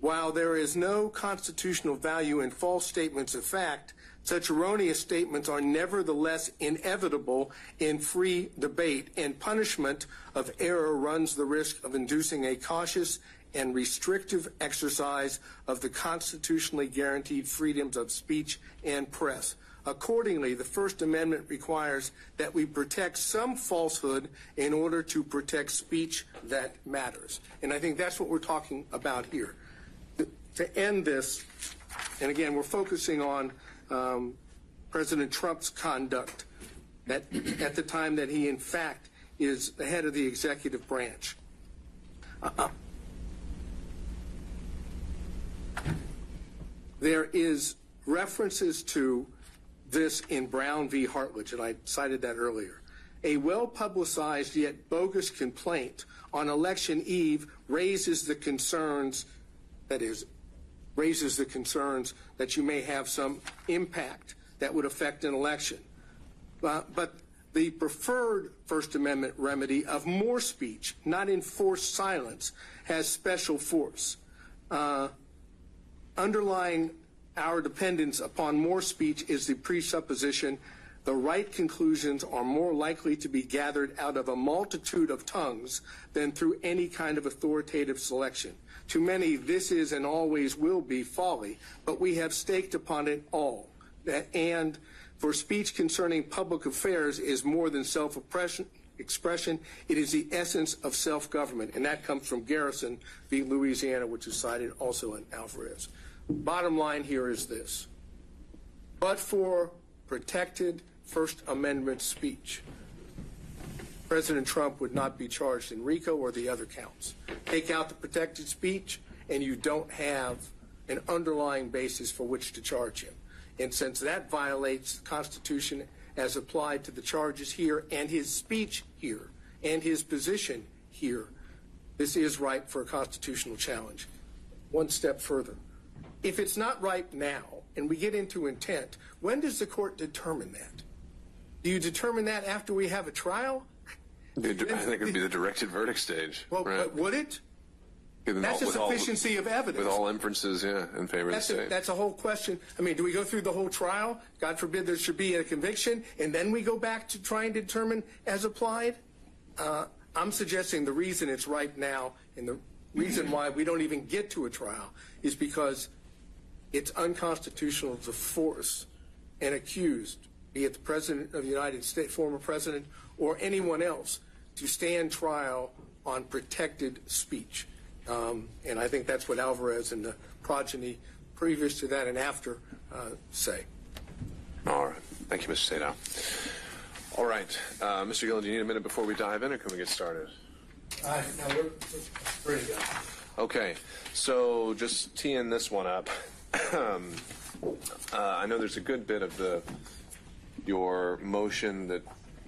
while there is no constitutional value in false statements of fact, such erroneous statements are nevertheless inevitable in free debate, and punishment of error runs the risk of inducing a cautious and restrictive exercise of the constitutionally guaranteed freedoms of speech and press. Accordingly, the First Amendment requires that we protect some falsehood in order to protect speech that matters. And I think that's what we're talking about here. To end this, and again, we're focusing on um, President Trump's conduct at, at the time that he, in fact, is the head of the executive branch. Uh, there is references to this in Brown v. Hartlage, and I cited that earlier. A well publicized yet bogus complaint on election eve raises the concerns, that is, raises the concerns that you may have some impact that would affect an election. Uh, but the preferred First Amendment remedy of more speech, not enforced silence, has special force. Uh, underlying our dependence upon more speech is the presupposition the right conclusions are more likely to be gathered out of a multitude of tongues than through any kind of authoritative selection. To many, this is and always will be folly, but we have staked upon it all. And for speech concerning public affairs is more than self-oppression, expression. It is the essence of self-government, and that comes from Garrison v. Louisiana, which is cited also in Alvarez. Bottom line here is this. But for protected First Amendment speech, President Trump would not be charged in RICO or the other counts. Take out the protected speech, and you don't have an underlying basis for which to charge him. And since that violates the Constitution as applied to the charges here and his speech here and his position here, this is ripe for a constitutional challenge. One step further. If it's not ripe now and we get into intent, when does the court determine that? Do you determine that after we have a trial? I think it would be the directed verdict stage. Well, right? but would it? That's all- a with all- sufficiency of evidence. With all inferences, yeah, in favor of the That's a, state. that's a whole question. I mean, do we go through the whole trial? God forbid there should be a conviction, and then we go back to try and determine as applied? Uh, I'm suggesting the reason it's right now, and the reason why we don't even get to a trial, is because it's unconstitutional to force an accused, be it the President of the United States, former President, or anyone else, to stand trial on protected speech. Um, and I think that's what Alvarez and the progeny previous to that and after uh, say. All right. Thank you, Mr. Sadow. All right. Uh, Mr. Gillen, do you need a minute before we dive in, or can we get started? All right, now we're ready to go. Okay. So just teeing this one up. um, uh, I know there's a good bit of the your motion that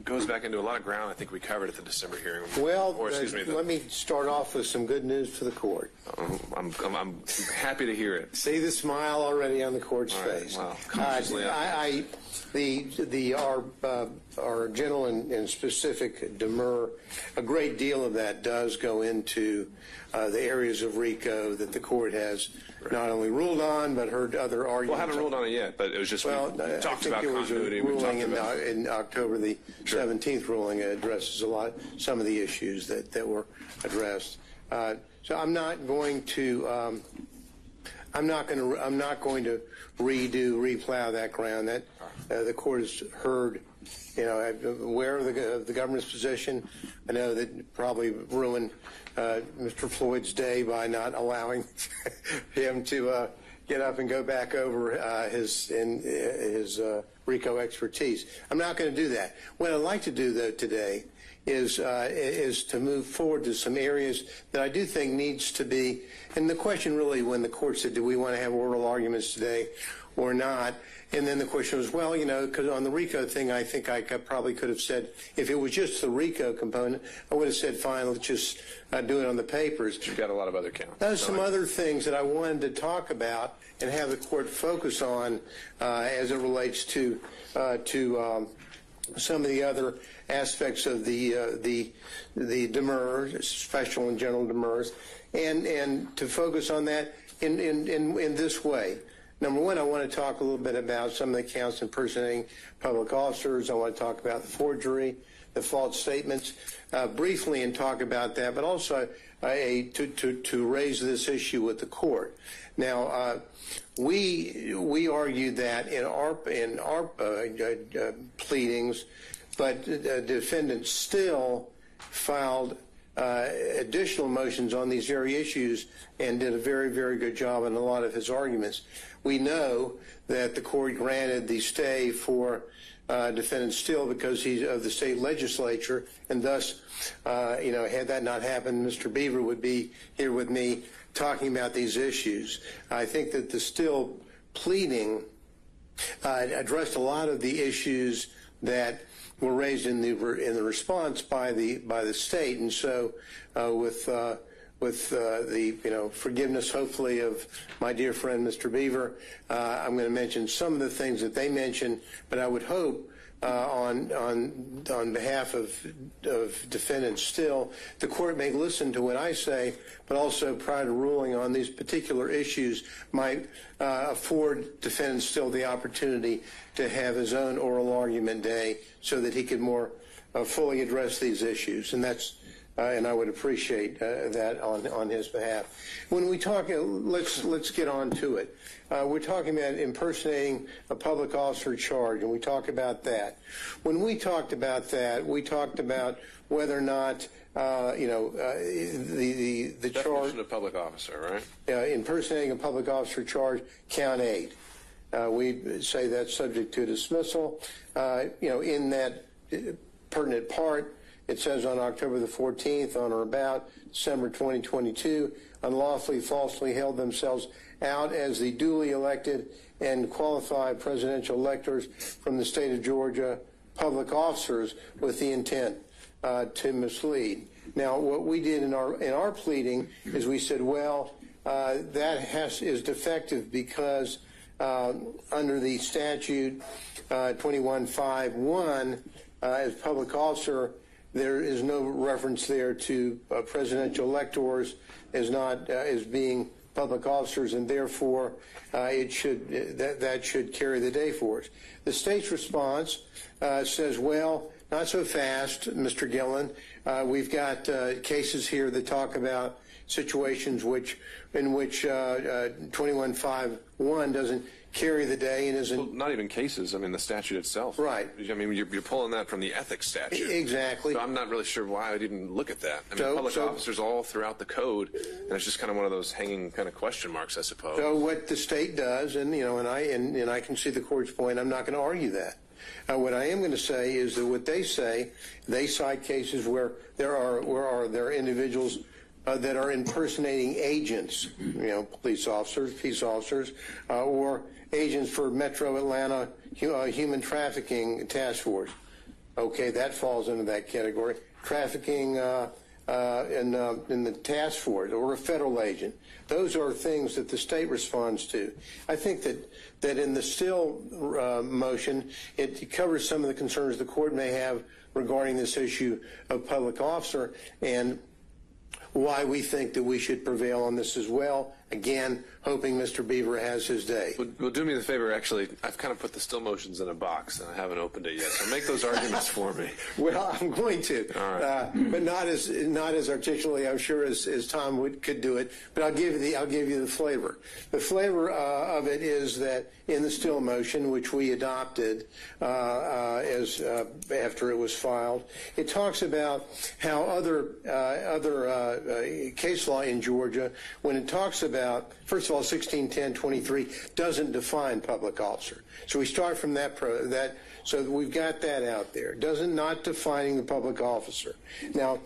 goes back into a lot of ground. I think we covered at the December hearing. Well, or excuse uh, me. the- let me start off with some good news for the court. I'm, I'm, I'm happy to hear it. See the smile already on the court's right, face. wow. Uh, I, I, the, the, our uh, our general and, and specific demur, a great deal of that does go into uh, the areas of RICO that the court has not only ruled on but heard other arguments. Well, I haven't ruled on it yet, but it was just, we Well, I talked think about there was a continuity. We ruling talked in, about. uh, in October, the Sure. 17th ruling addresses a lot, some of the issues that, that were addressed. Uh, so I'm not going to, um, I'm not going to, I'm not going to redo, replow that ground. That uh, the court has heard. You know, I'm aware of the, of the government's position. I know that probably ruined uh, Mr. Floyd's day by not allowing him to uh, get up and go back over uh, his in his uh, RICO expertise. I'm not going to do that. What I'd like to do though today is uh, is to move forward to some areas that I do think needs to be. And the question really, when the court said, "Do we want to have oral arguments today or not?" And then the question was, well, you know, because on the RICO thing, I think I could, probably could have said, if it was just the RICO component, I would have said, fine, let's just uh, do it on the papers. You've got a lot of other counts. There's So some other things that I wanted to talk about and have the court focus on uh, as it relates to uh, to um, some of the other aspects of the uh, the the demurs, special and general demurs, and and to focus on that in in in, in this way. Number one, I want to talk a little bit about some of the counts impersonating public officers. I want to talk about the forgery, the false statements, uh, briefly, and talk about that, but also uh, a, to, to, to raise this issue with the court. Now, uh, we we argued that in our in our uh, uh, uh, pleadings, but the defendant still filed uh, additional motions on these very issues and did a very, very good job in a lot of his arguments. We know that the court granted the stay for uh, defendant Still because he's of the state legislature, and thus, uh, you know, had that not happened, Mr. Beaver would be here with me talking about these issues. I think that the Still pleading uh, addressed a lot of the issues that were raised in the in the response by the by the state, and so uh, with uh, with uh, the you know forgiveness, hopefully, of my dear friend Mr. Beaver, uh, I'm going to mention some of the things that they mentioned, but I would hope. Uh, on on on behalf of of defendants, Still the court may listen to what I say, but also prior to ruling on these particular issues, might uh, afford defendants Still the opportunity to have his own oral argument day, so that he could more uh, fully address these issues, and that's. Uh, and I would appreciate uh, that on on his behalf. When we talk, uh, let's let's get on to it. Uh, we're talking about impersonating a public officer charge, and we talk about that. When we talked about that, we talked about whether or not uh, you know uh, the the the charge of public officer, right? uh, impersonating a public officer charge, count eight. Uh, we say that's subject to dismissal. Uh, you know, in that pertinent part, it says on October the 14th, on or about December 2022, unlawfully, falsely held themselves out as the duly elected and qualified presidential electors from the state of Georgia, public officers with the intent uh, to mislead. Now, what we did in our in our pleading is we said, well, uh, that has is defective because uh, under the statute uh, 2151, uh, as public officer, there is no reference there to uh, presidential electors as not uh, as being public officers, and therefore uh, it should that that should carry the day for us. The state's response uh, says, well. Not so fast, Mr. Gillen. Uh, we've got uh, cases here that talk about situations which, in which uh, uh, 2151 doesn't carry the day and isn't Well, not even cases. I mean, the statute itself. Right. I mean, you're, you're pulling that from the ethics statute. Exactly. So I'm not really sure why I didn't look at that. I mean, So- public so- officers all throughout the code, and it's just kind of one of those hanging kind of question marks, I suppose. So what the state does, and you know, and I and, and I can see the court's point. I'm not going to argue that. Uh, what I am going to say is that what they say, they cite cases where there are where are there individuals uh, that are impersonating agents, you know, police officers, peace officers, uh, or agents for Metro Atlanta uh, Human Trafficking Task Force. Okay, that falls into that category. Trafficking uh, uh, in, uh, in the task force or a federal agent. Those are things that the state responds to. I think that, that in the Still uh, motion, it covers some of the concerns the court may have regarding this issue of public officer and why we think that we should prevail on this as well. Again, hoping Mr. Beaver has his day. Well, well, do me the favor. Actually, I've kind of put the Still motions in a box, and I haven't opened it yet. So make those arguments for me. Well, I'm going to, right. uh, but not as not as articulately, I'm sure, as, as Tom would, could do it. But I'll give you the I'll give you the flavor. The flavor uh, of it is that in the Still motion, which we adopted uh, uh, as uh, after it was filed, it talks about how other uh, other uh, uh, case law in Georgia, when it talks about first of all, 1610-23 doesn't define public officer. So we start from that pro, that so we've got that out there. Doesn't not defining the public officer. Now,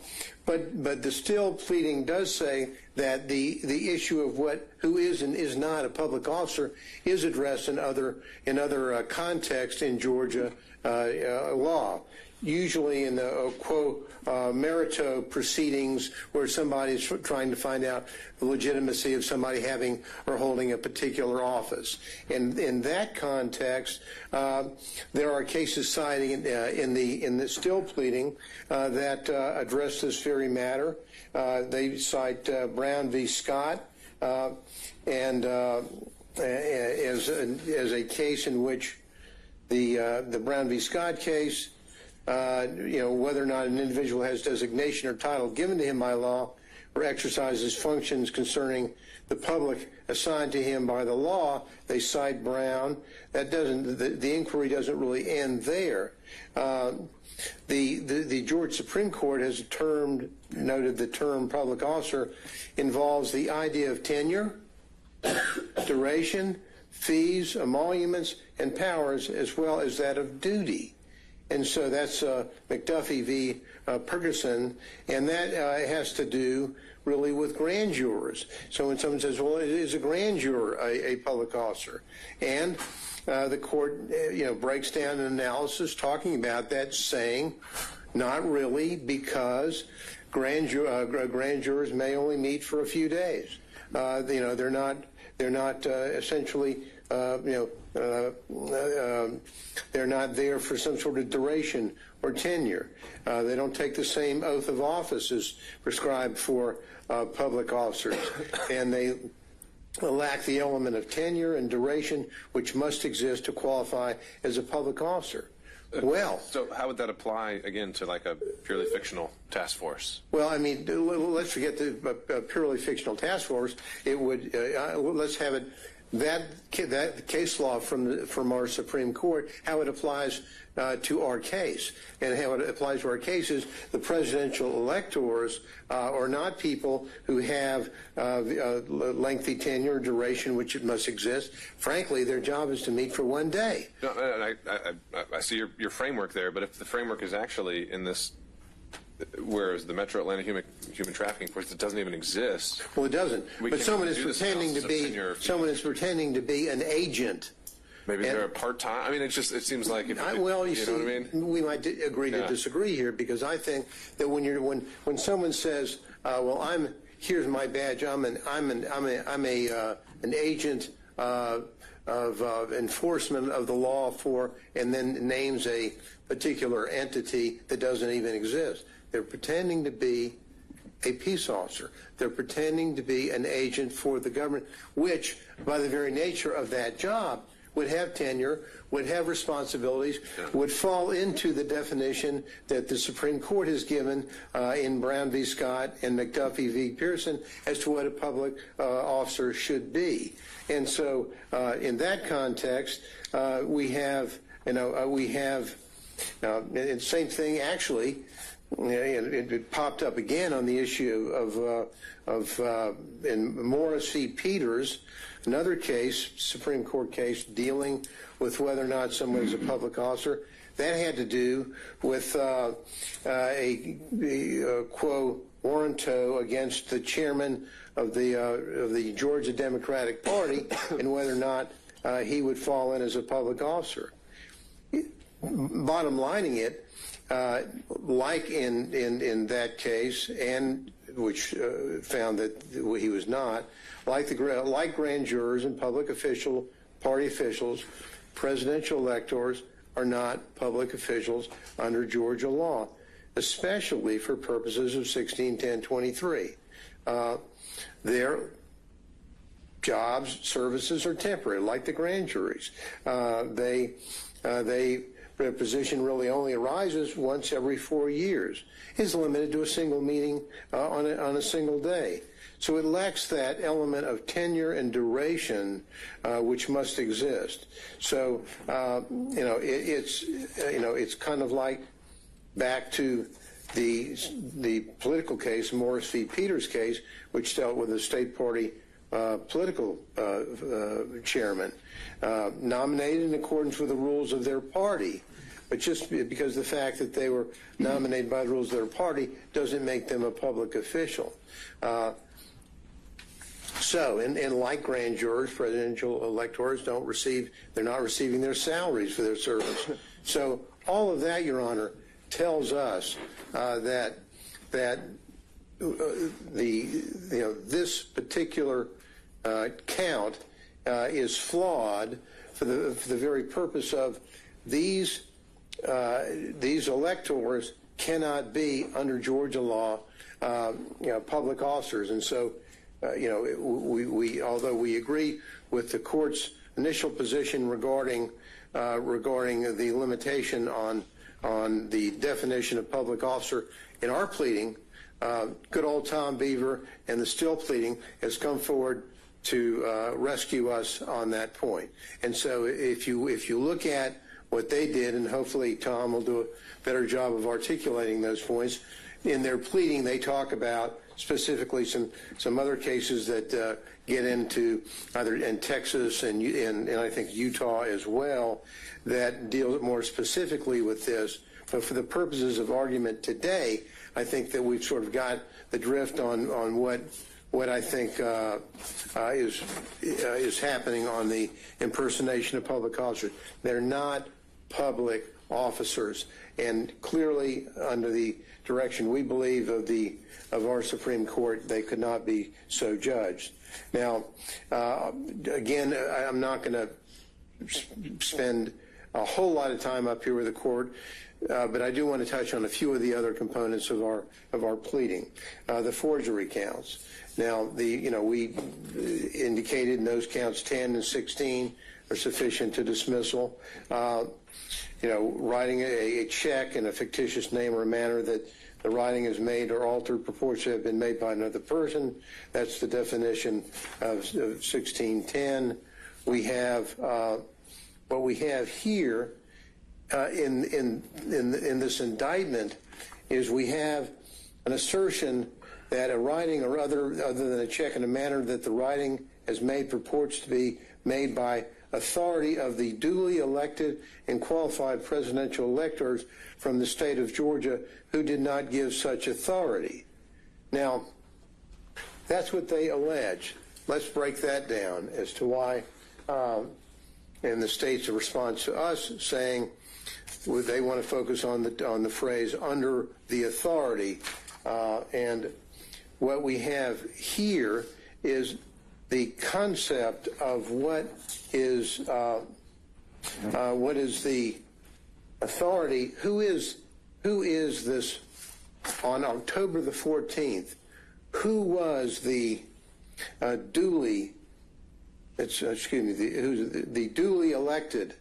but but the Still pleading does say that the the issue of what who is and is not a public officer is addressed in other in other uh, contexts in Georgia uh, uh, law usually in the uh, quo uh, warranto proceedings where somebody is trying to find out the legitimacy of somebody having or holding a particular office. And in that context, uh, there are cases citing in, uh, in the in the Still pleading uh, that uh, address this very matter. they cite Brown v. Scott and as a, as a case in which the the Brown v. Scott case uh, you know, whether or not an individual has designation or title given to him by law or exercises functions concerning the public assigned to him by the law, they cite Brown. That doesn't, the, the inquiry doesn't really end there. Uh, the, the, the Georgia Supreme Court has termed, noted the term public officer involves the idea of tenure, duration, fees, emoluments, and powers, as well as that of duty. And so that's uh, McDuffie v. Uh, and that uh, has to do really with grand jurors. So when someone says, well, is a grand juror a, a public officer? And uh, the court, uh, you know, breaks down an analysis talking about that, saying, not really, because grand, uh, grand jurors may only meet for a few days. you know, they're not, they're not essentially uh, you know, uh, um, they're not there for some sort of duration or tenure. Uh, they don't take the same oath of office as prescribed for uh, public officers, and they lack the element of tenure and duration which must exist to qualify as a public officer. Well, so how would that apply again to like a purely fictional task force? Well, I mean, let's forget the purely fictional task force. It would uh, let's have it that that case law from the, from our Supreme Court, how it applies uh, to our case, and how it applies to our case is the presidential electors uh, are not people who have uh, uh lengthy tenure, or duration, which it must exist. Frankly, their job is to meet for one day. No, I, I, I, I see your, your framework there, but if the framework is actually in this whereas the Metro Atlanta Human, Human Trafficking Force it doesn't even exist. Well, it doesn't. We but can't someone is do this pretending to analysis of be tenure. someone is pretending to be an agent. Maybe And- they're a part time. I mean, it just it seems like if I, well, you, you see, know what I mean. we might di- agree to Yeah. disagree here because I think that when you're when when someone says, uh, "Well, I'm here's my badge. I'm an I'm an I'm a I'm a uh, an agent." Uh, of uh, enforcement of the law for, and then names a particular entity that doesn't even exist. They're pretending to be a peace officer. They're pretending to be an agent for the government, which, by the very nature of that job, would have tenure, would have responsibilities, would fall into the definition that the Supreme Court has given uh, in Brown v. Scott and McDuffie v. Pearson as to what a public uh, officer should be. And so, uh, in that context, uh, we have, you know, uh, we have, uh, and same thing actually it, it, popped up again on the issue of uh, of uh, in Morris v. Peters, another case, Supreme Court case dealing with whether or not someone is a public officer. That had to do with uh, uh a, a, quo warranto against the chairman of the uh, of the Georgia Democratic Party and whether or not uh, he would fall in as a public officer. Bottom lining it, uh, like in, in, in that case, and which uh, found that he was not, like, the, like grand jurors and public official, party officials, presidential electors are not public officials under Georgia law, especially for purposes of 161023. Uh, their jobs, services are temporary, like the grand juries. Uh, they, uh, they, their position really only arises once every four years. Is limited to a single meeting uh, on, a, on a single day. So it lacks that element of tenure and duration uh, which must exist. So uh, you know it, it's you know it's kind of like back to the the political case, Morris v. Peters case, which dealt with the state party uh, political uh, uh, chairman, uh, nominated in accordance with the rules of their party. But just because the fact that they were nominated by the rules of their party doesn't make them a public official. Uh, so, and, and like grand jurors, presidential electors don't receive, they're not receiving their salaries for their service. So, all of that, Your Honor, tells us uh, that that uh, the you know this particular uh, count uh, is flawed for the for the very purpose of these uh, these electors cannot be under Georgia law uh, you know public officers and so uh, you know we, we although we agree with the court's initial position regarding regarding the limitation on on the definition of public officer in our pleading, uh, good old Tom Beaver and the Still pleading has come forward to uh, rescue us on that point. And so if you if you look at what they did, and hopefully Tom will do a better job of articulating those points, in their pleading they talk about specifically some some other cases that uh, get into either in Texas and, and and I think Utah as well that deal more specifically with this. But for the purposes of argument today, I think that we've sort of got the drift on, on what what I think uh, uh, is uh, is happening on the impersonation of public officers. They're not public officers, and clearly under the direction we believe of the of our Supreme Court, they could not be so judged. Now, uh, again, I'm not going to spend a whole lot of time up here with the court. Uh, but I do want to touch on a few of the other components of our of our pleading, uh, the forgery counts. Now, the you know we indicated in those counts 10 and 16 are sufficient to dismissal. Uh, you know, writing a, a, check in a fictitious name or manner that the writing is made or altered purports to have been made by another person. That's the definition of, of 1610. We have uh, what we have here uh, in, in, in, in this indictment is we have an assertion that a writing or other, other than a check in a manner that the writing has made purports to be made by authority of the duly elected and qualified presidential electors from the state of Georgia who did not give such authority. Now, that's what they allege. Let's break that down as to why, um, and the state's response to us saying they want to focus on the on the phrase under the authority, uh, and what we have here is the concept of what is uh, uh, what is the authority. Who is who is this on October the 14th? Who was the uh, duly it's, excuse me the, who's the, the duly elected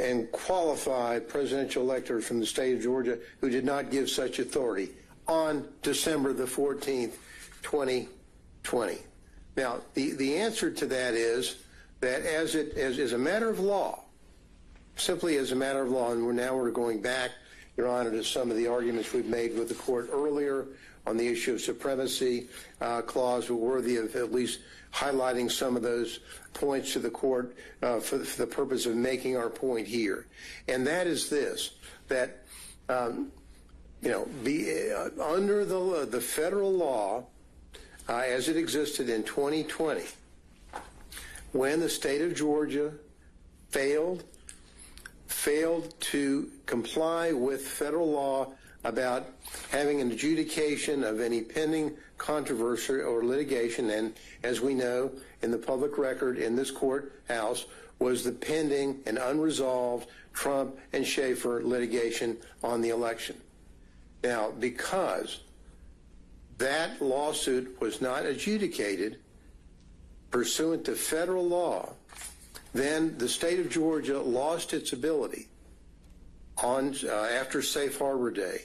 and qualified presidential electors from the state of Georgia who did not give such authority on December the 14th, 2020. Now, the, the answer to that is that as it as, as a matter of law, simply as a matter of law, and we're now we're going back, Your Honor, to some of the arguments we've made with the court earlier on the issue of supremacy uh, clause, were worthy of at least highlighting some of those points to the court uh, for, for, the purpose of making our point here. And that is this, that, um, you know, be, uh, under the, the federal law, uh, as it existed in 2020, when the state of Georgia failed failed to comply with federal law about having an adjudication of any pending controversy or litigation. And as we know, in the public record in this courthouse was the pending and unresolved Trump and Shafer litigation on the election. Now, because that lawsuit was not adjudicated pursuant to federal law, then the state of Georgia lost its ability on uh, after Safe Harbor Day,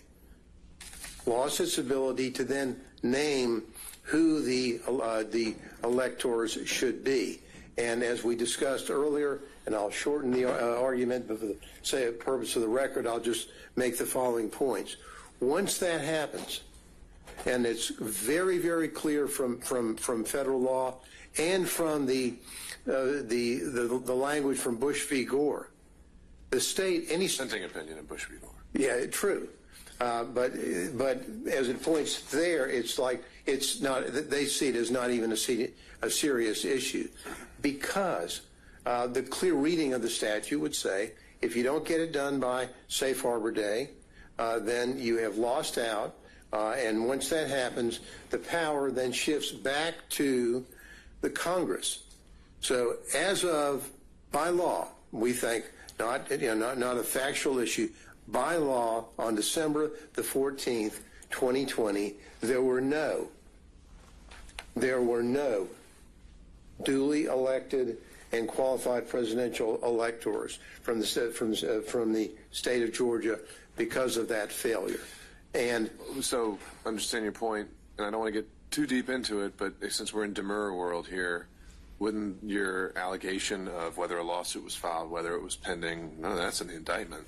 lost its ability to then name who the uh, the electors should be. And as we discussed earlier, and I'll shorten the uh, argument, but for the say, purpose of the record, I'll just make the following points. Once that happens, and it's very, very clear from, from, from federal law and from the, uh, the, the, the language from Bush v. Gore, the state, any Dissenting opinion in Bush v. Gore. yeah, true. Uh, but but as it points there, it's like it's not. They see it as not even a, se- a serious issue, because uh, the clear reading of the statute would say if you don't get it done by Safe Harbor Day, uh, then you have lost out. Uh, and once that happens, the power then shifts back to the Congress. So as of by law, we think not you know not not a factual issue. By law, on December the 14th, 2020, there were no there were no duly elected and qualified presidential electors from the from from the state of Georgia because of that failure. And So, I understand your point, and I don't want to get too deep into it, but since we're in demur world here, wouldn't your allegation of whether a lawsuit was filed, whether it was pending, none of that's in the indictment?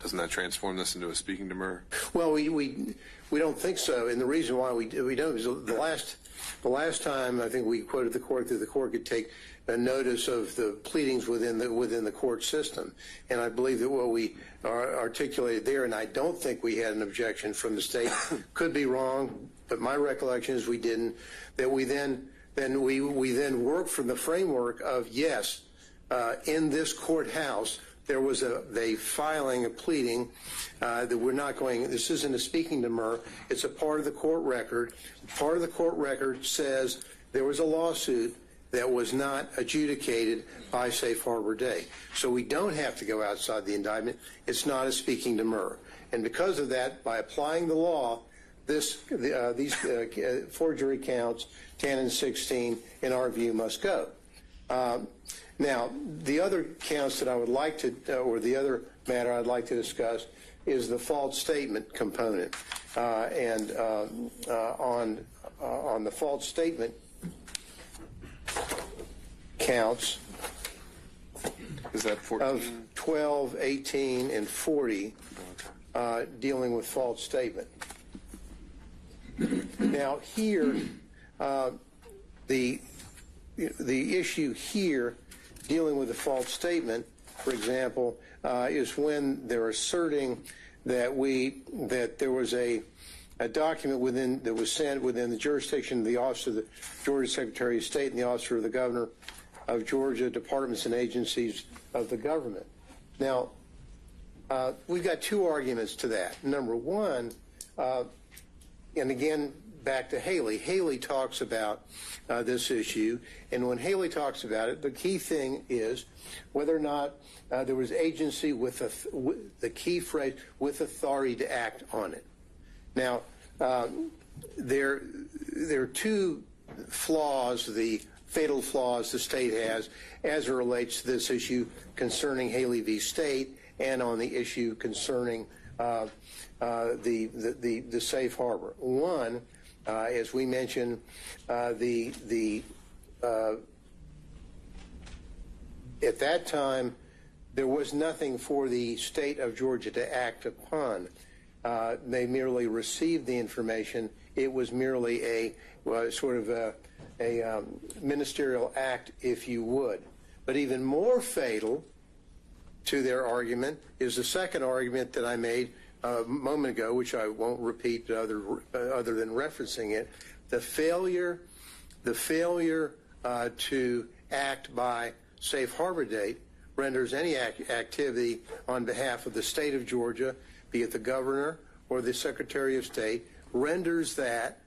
Doesn't that transform this into a speaking demur? Well, we, we, we don't think so, and the reason why we, we don't is the last, the last time I think we quoted the court that the court could take a notice of the pleadings within the, within the court system. And I believe that what we articulated there, and I don't think we had an objection from the state, could be wrong, but my recollection is we didn't, that we then, then we, we then worked from the framework of, yes, uh, in this courthouse, there was a they filing a pleading uh, that we're not going. This isn't a speaking demur. It's a part of the court record. Part of the court record says there was a lawsuit that was not adjudicated by Safe Harbor Day. So we don't have to go outside the indictment. It's not a speaking demur. And because of that, by applying the law, this uh, these uh, forgery counts 10 and 16, in our view, must go. Um, now, the other counts that I would like to, uh, or the other matter I'd like to discuss is the false statement component. Uh, and uh, uh on, uh, on the false statement counts Is that 14? of 12, 18, and 40 uh, dealing with false statement. Now, here, the, the issue here dealing with a false statement, for example, uh, is when they're asserting that we that there was a a document within that was sent within the jurisdiction of the Office of the Georgia Secretary of State and the Office of the Governor of Georgia, departments and agencies of the government. Now, uh, we've got two arguments to that. Number one, uh, and again, back to Haley. Haley talks about uh, this issue, and when Haley talks about it, the key thing is whether or not uh, there was agency with, a, with, the key phrase with authority to act on it. Now, um, there there are two flaws, the fatal flaws the state has as it relates to this issue concerning Haley v. State and on the issue concerning uh, uh, the, the, the, safe harbor. One uh, as we mentioned, uh, the the uh, at that time there was nothing for the state of Georgia to act upon. Uh, they merely received the information. It was merely a well, sort of a, a um, ministerial act, if you would. But even more fatal to their argument is the second argument that I made a moment ago, which I won't repeat other, uh, other than referencing it, the failure, the failure uh, to act by safe harbor date renders any ac- activity on behalf of the state of Georgia, be it the governor or the secretary of state, renders that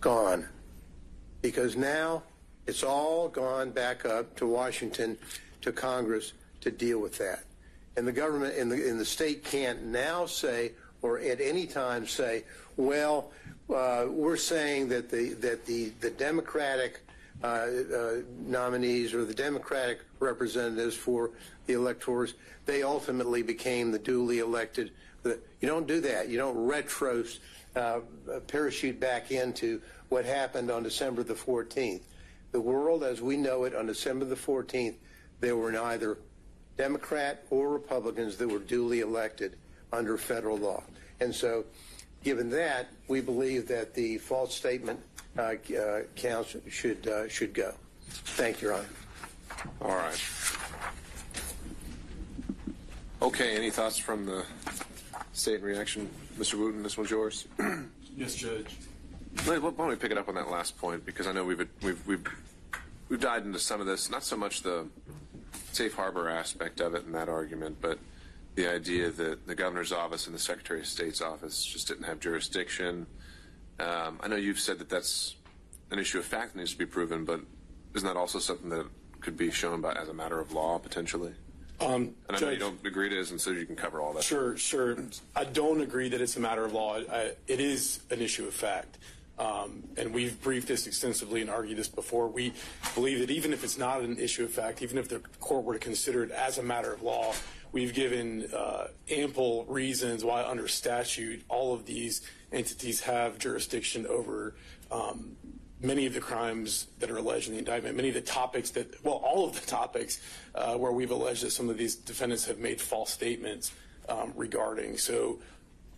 gone. Because now it's all gone back up to Washington, to Congress to deal with that. And the government and the, and the state can't now say, or at any time say, well, uh, we're saying that the, that the, the Democratic nominees or the Democratic representatives for the electors, they ultimately became the duly elected. You don't do that. You don't retro uh, parachute back into what happened on December the 14th. The world as we know it on December the 14th, there were neither Democrat or Republicans that were duly elected under federal law. And so, given that, we believe that the false statement uh, uh, counts should uh, should go. Thank you, Your Honor. All right. Okay, any thoughts from the state in reaction? Mr. Wooten, this one's yours. Yes, Judge. Wait, Why don't we pick it up on that last point because I know we've we've we've we've dived into some of this, not so much the safe harbor aspect of it in that argument, but the idea that the governor's office and the secretary of state's office just didn't have jurisdiction. Um, I know you've said that that's an issue of fact that needs to be proven, but isn't that also something that could be shown by as a matter of law potentially? Um, And I know you don't agree it is, and so you can cover all that. Sure, sure. I don't agree that it's a matter of law. I, it is an issue of fact. Um, and we've briefed this extensively and argued this before. We believe that even if it's not an issue of fact, even if the court were to consider it as a matter of law, we've given uh, ample reasons why, under statute, all of these entities have jurisdiction over um, many of the crimes that are alleged in the indictment, many of the topics that, well, all of the topics uh, where we've alleged that some of these defendants have made false statements um, regarding. So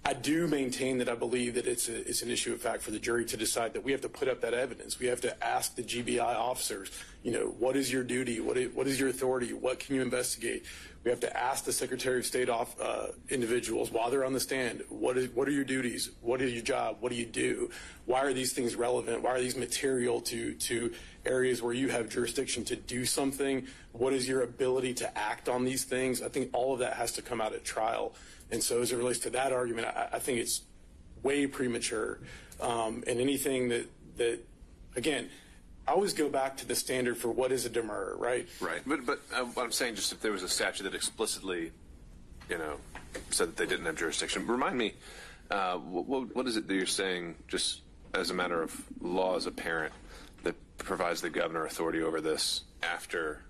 I do maintain that I believe that it's, a, it's an issue of fact for the jury to decide that we have to put up that evidence. We have to ask the GBI officers, you know, what is your duty? What is, what is your authority? What can you investigate? We have to ask the Secretary of State off, uh, individuals while they're on the stand, what is what are your duties? What is your job? What do you do? Why are these things relevant? Why are these material to to areas where you have jurisdiction to do something? What is your ability to act on these things? I think all of that has to come out at trial. And so, as it relates to that argument, I, I think it's way premature. Um, and anything that that again, I always go back to the standard for what is a demur, right? Right, but but uh, what I'm saying, just if there was a statute that explicitly, you know, said that they didn't have jurisdiction. Remind me, uh, what, what is it that you're saying, just as a matter of law as a parent, that provides the governor authority over this after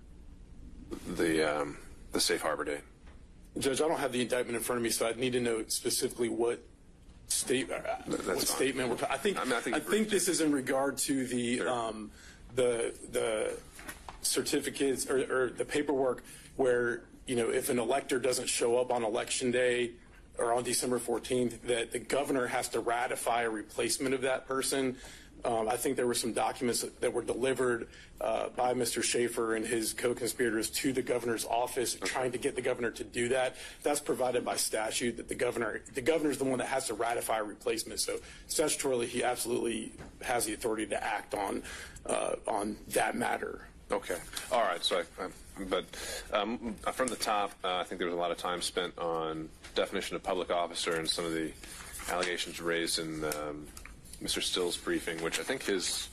the um, the safe harbor date? Judge, I don't have the indictment in front of me, so I'd need to know specifically what state, uh, what fine. statement we're. I think I I, mean, I think think, this is in regard to the Sure. um, the the certificates or, or the paperwork where you know if an elector doesn't show up on election day or on December 14th, that the governor has to ratify a replacement of that person. Um, I think there were some documents that, that were delivered uh, by Mr. Shafer and his co-conspirators to the governor's office, trying to get the governor to do that. That's provided by statute that the governor, the governor's the one that has to ratify a replacement. So statutorily, he absolutely has the authority to act on uh, on that matter. Okay. All right. So, I, I, but um, from the top, uh, I think there was a lot of time spent on definition of public officer and some of the allegations raised in um, Mr. Still's briefing, which I think his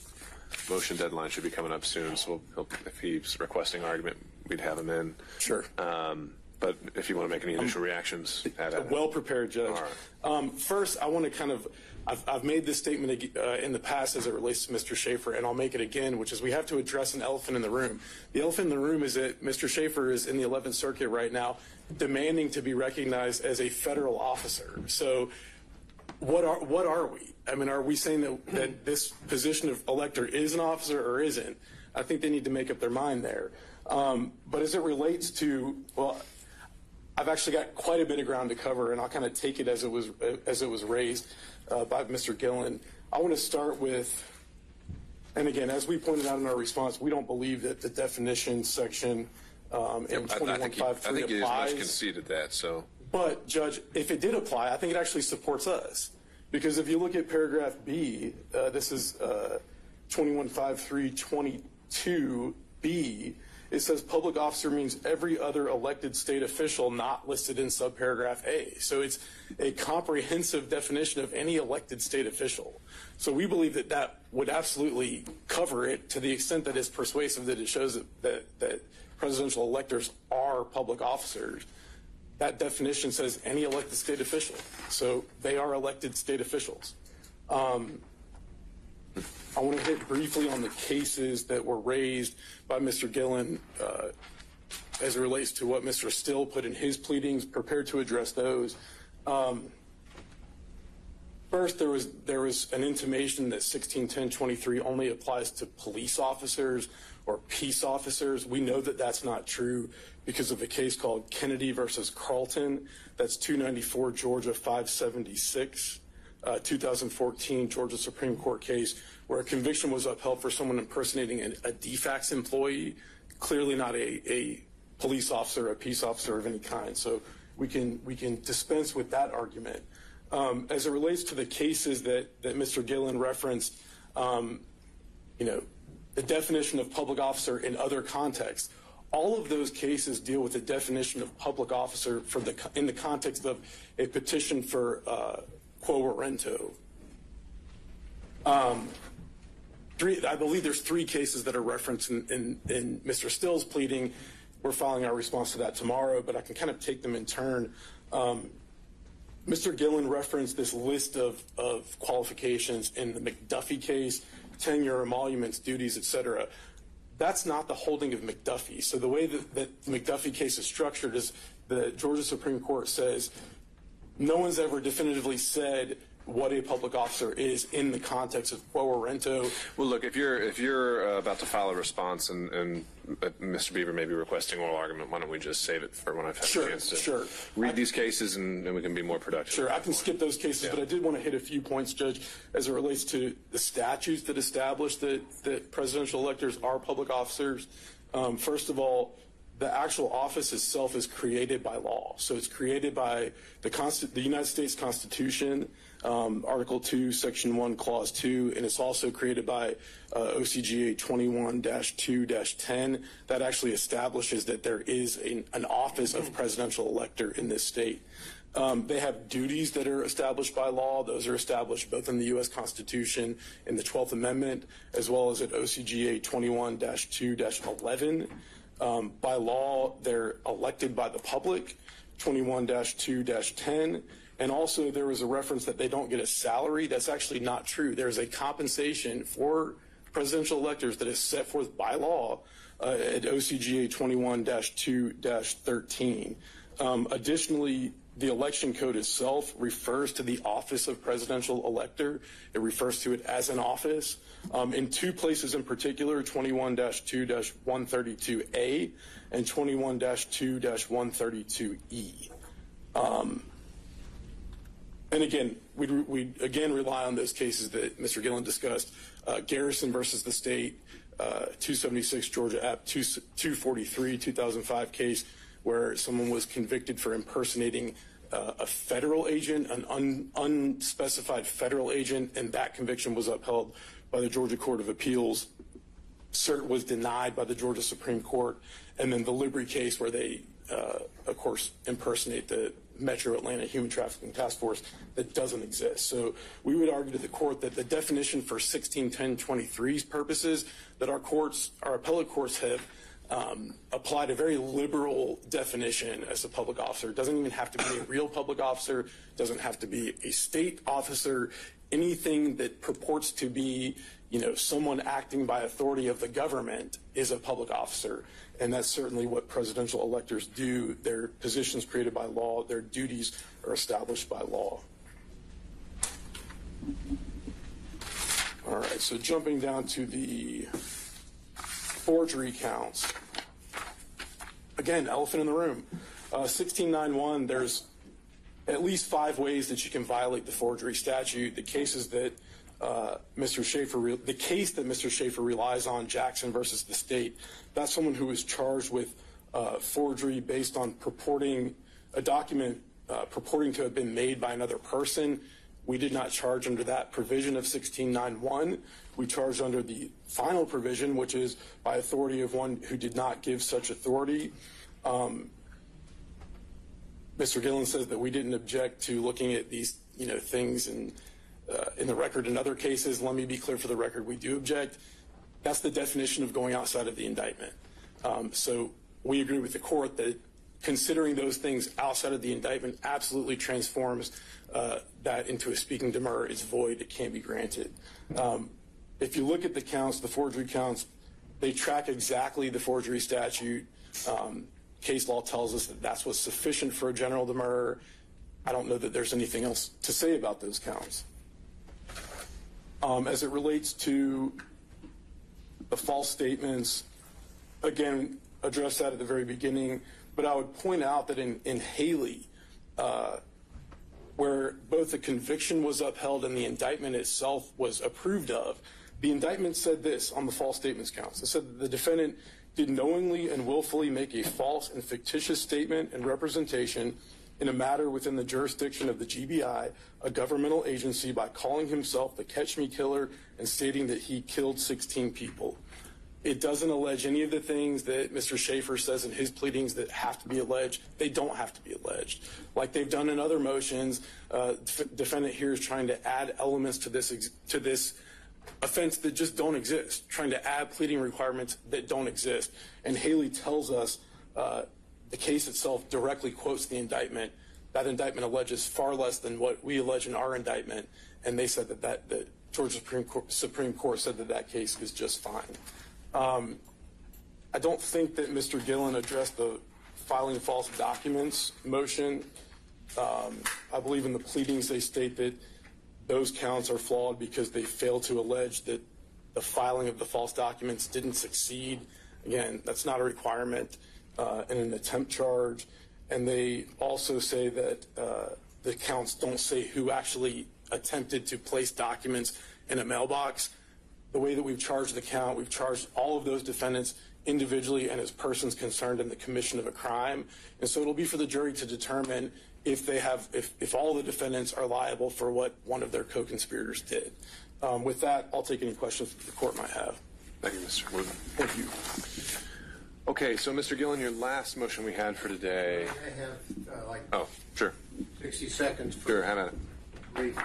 motion deadline should be coming up soon. So, he'll, if he's requesting argument, we'd have him in. Sure. Um, but if you want to make any initial reactions, have at well prepared judge. Right. Um, first, I want to kind of, I've, I've made this statement uh, in the past as it relates to Mr. Shafer, and I'll make it again, which is we have to address an elephant in the room. The elephant in the room is that Mr. Shafer is in the 11th Circuit right now demanding to be recognized as a federal officer. So, what are what are we? I mean, are we saying that, that this position of elector is an officer or isn't? I think they need to make up their mind there. Um, but as it relates to, well, I've actually got quite a bit of ground to cover, and I'll kind of take it as it was as it was raised uh, by Mr. Gillen. I want to start with, and again, as we pointed out in our response, we don't believe that the definition section um, in I, I think he, I think he as much conceded that. So, But, Judge, if it did apply, I think it actually supports us. Because if you look at paragraph B, uh, this is uh, 215322B, it says public officer means every other elected state official not listed in subparagraph A. So it's a comprehensive definition of any elected state official. So we believe that that would absolutely cover it to the extent that it's persuasive that it shows that presidential electors are public officers. That definition says any elected state official. So they are elected state officials. Um, I want to hit briefly on the cases that were raised by Mr. Gillen uh, as it relates to what Mr. Still put in his pleadings, prepared to address those. Um, first, there was there was an intimation that 161023 only applies to police officers or peace officers. We know that that's not true because of a case called Kennedy versus Carlton. That's 294 Georgia 576 uh, 2014 Georgia Supreme Court case where a conviction was upheld for someone impersonating an, a DFACS employee, clearly not a, a police officer, a peace officer of any kind. So we can we can dispense with that argument. Um, as it relates to the cases that that Mr. Gillen referenced, um, you know, the definition of public officer in other contexts. All of those cases deal with the definition of public officer for the in the context of a petition for uh, quo warranto. Um, three, I believe there's three cases that are referenced in, in, in Mr. Still's pleading. We're filing our response to that tomorrow, but I can kind of take them in turn. Um, Mr. Gillen referenced this list of, of qualifications in the McDuffie case, tenure, emoluments, duties, et cetera. That's not the holding of McDuffie. So the way that, that the McDuffie case is structured is the Georgia Supreme Court says no one's ever definitively said what a public officer is in the context of quo warranto. Well, look, if you're if you're uh, about to file a response and, and uh, Mr. Beaver may be requesting oral argument, why don't we just save it for when I've had Sure, a chance to sure. read these cases and, and we can be more productive. Sure, I can skip those cases, Yeah. but I did want to hit a few points, Judge, as it relates to the statutes that establish that, that presidential electors are public officers. Um, first of all, the actual office itself is created by law. So it's created by the, Consti- the United States Constitution, um, Article 2, Section 1, Clause 2, and it's also created by uh, OCGA 21-2-10 that actually establishes that there is a, an office of presidential elector in this state. Um, they have duties that are established by law. Those are established both in the U.S. Constitution in the 12th Amendment, as well as at OCGA 21-2-11. Um, by law, they're elected by the public, 21-2-10. And also there was a reference that they don't get a salary. That's actually not true. There's a compensation for presidential electors that is set forth by law uh, at OCGA 21-2-13. Um, additionally, the election code itself refers to the office of presidential elector. It refers to it as an office. Um, in two places in particular, 21-2-132A and 21-2-132E. Um, and again, we we again rely on those cases that Mr. Gillen discussed. Uh, Garrison versus the state, uh, 276 Georgia App 2, 243 2005 case where someone was convicted for impersonating uh, a federal agent, an un, unspecified federal agent, and that conviction was upheld by the Georgia Court of Appeals. Cert was denied by the Georgia Supreme Court, and then the Libri case where they, of course, impersonate the Metro Atlanta Human Trafficking Task Force that doesn't exist. So we would argue to the court that the definition for 161023's purposes that our courts, our appellate courts have um, applied a very liberal definition as a public officer. It doesn't even have to be a real public officer, doesn't have to be a state officer, anything that purports to be, you know, someone acting by authority of the government is a public officer. And that's certainly what presidential electors do. Their positions created by law, their duties are established by law. All right, so jumping down to the forgery counts. Again, elephant in the room. Uh, 1691, there's at least five ways that you can violate the forgery statute. The cases that Mr. Shafer, the case that Mr. Shafer relies on, Jackson versus the state, that's someone who is charged with uh, forgery based on purporting a document uh, purporting to have been made by another person We did not charge under that provision of 1691. We charged under the final provision, which is by authority of one who did not give such authority. Um, Mr. Gillen says that we didn't object to looking at these, you know, things in, uh, in the record in other cases. Let me be clear for the record, we do object. That's the definition of going outside of the indictment. Um, so we agree with the court that considering those things outside of the indictment absolutely transforms uh, that into a speaking demur. It's void. It can't be granted. Um, if you look at the counts, the forgery counts, they track exactly the forgery statute. Um, case law tells us that that's what's sufficient for a general demur. I don't know that there's anything else to say about those counts. Um, as it relates to the false statements, again, address that at the very beginning. But I would point out that in, in Haley, uh, where both the conviction was upheld and the indictment itself was approved of, the indictment said this on the false statements counts. It said that the defendant did knowingly and willfully make a false and fictitious statement and representation in a matter within the jurisdiction of the GBI, a governmental agency, by calling himself the Catch Me Killer and stating that he killed 16 people. It doesn't allege any of the things that Mr. Shafer says in his pleadings that have to be alleged. They don't have to be alleged. Like they've done in other motions, uh, defendant here is trying to add elements to this to this offense that just don't exist, trying to add pleading requirements that don't exist. And Haley tells us uh, the case itself directly quotes the indictment. That indictment alleges far less than what we allege in our indictment, and they said that the Georgia Supreme Court, Supreme Court said that that case is just fine. Um, I don't think that Mr. Gillen addressed the filing false documents motion. Um, I believe in the pleadings they state that those counts are flawed because they fail to allege that the filing of the false documents didn't succeed. Again, that's not a requirement uh, in an attempt charge. And they also say that uh, the counts don't say who actually attempted to place documents in a mailbox. The way that we've charged the count, we've charged all of those defendants individually and as persons concerned in the commission of a crime. And so it'll be for the jury to determine if they have, if, if all the defendants are liable for what one of their co-conspirators did. Um, with that, I'll take any questions the court might have. Thank you, Mr. Wood. Thank you. Okay, so Mr. Gillen, your last motion we had for today. I have uh, like Oh, sure. 60 seconds for Sure, have at it. brief.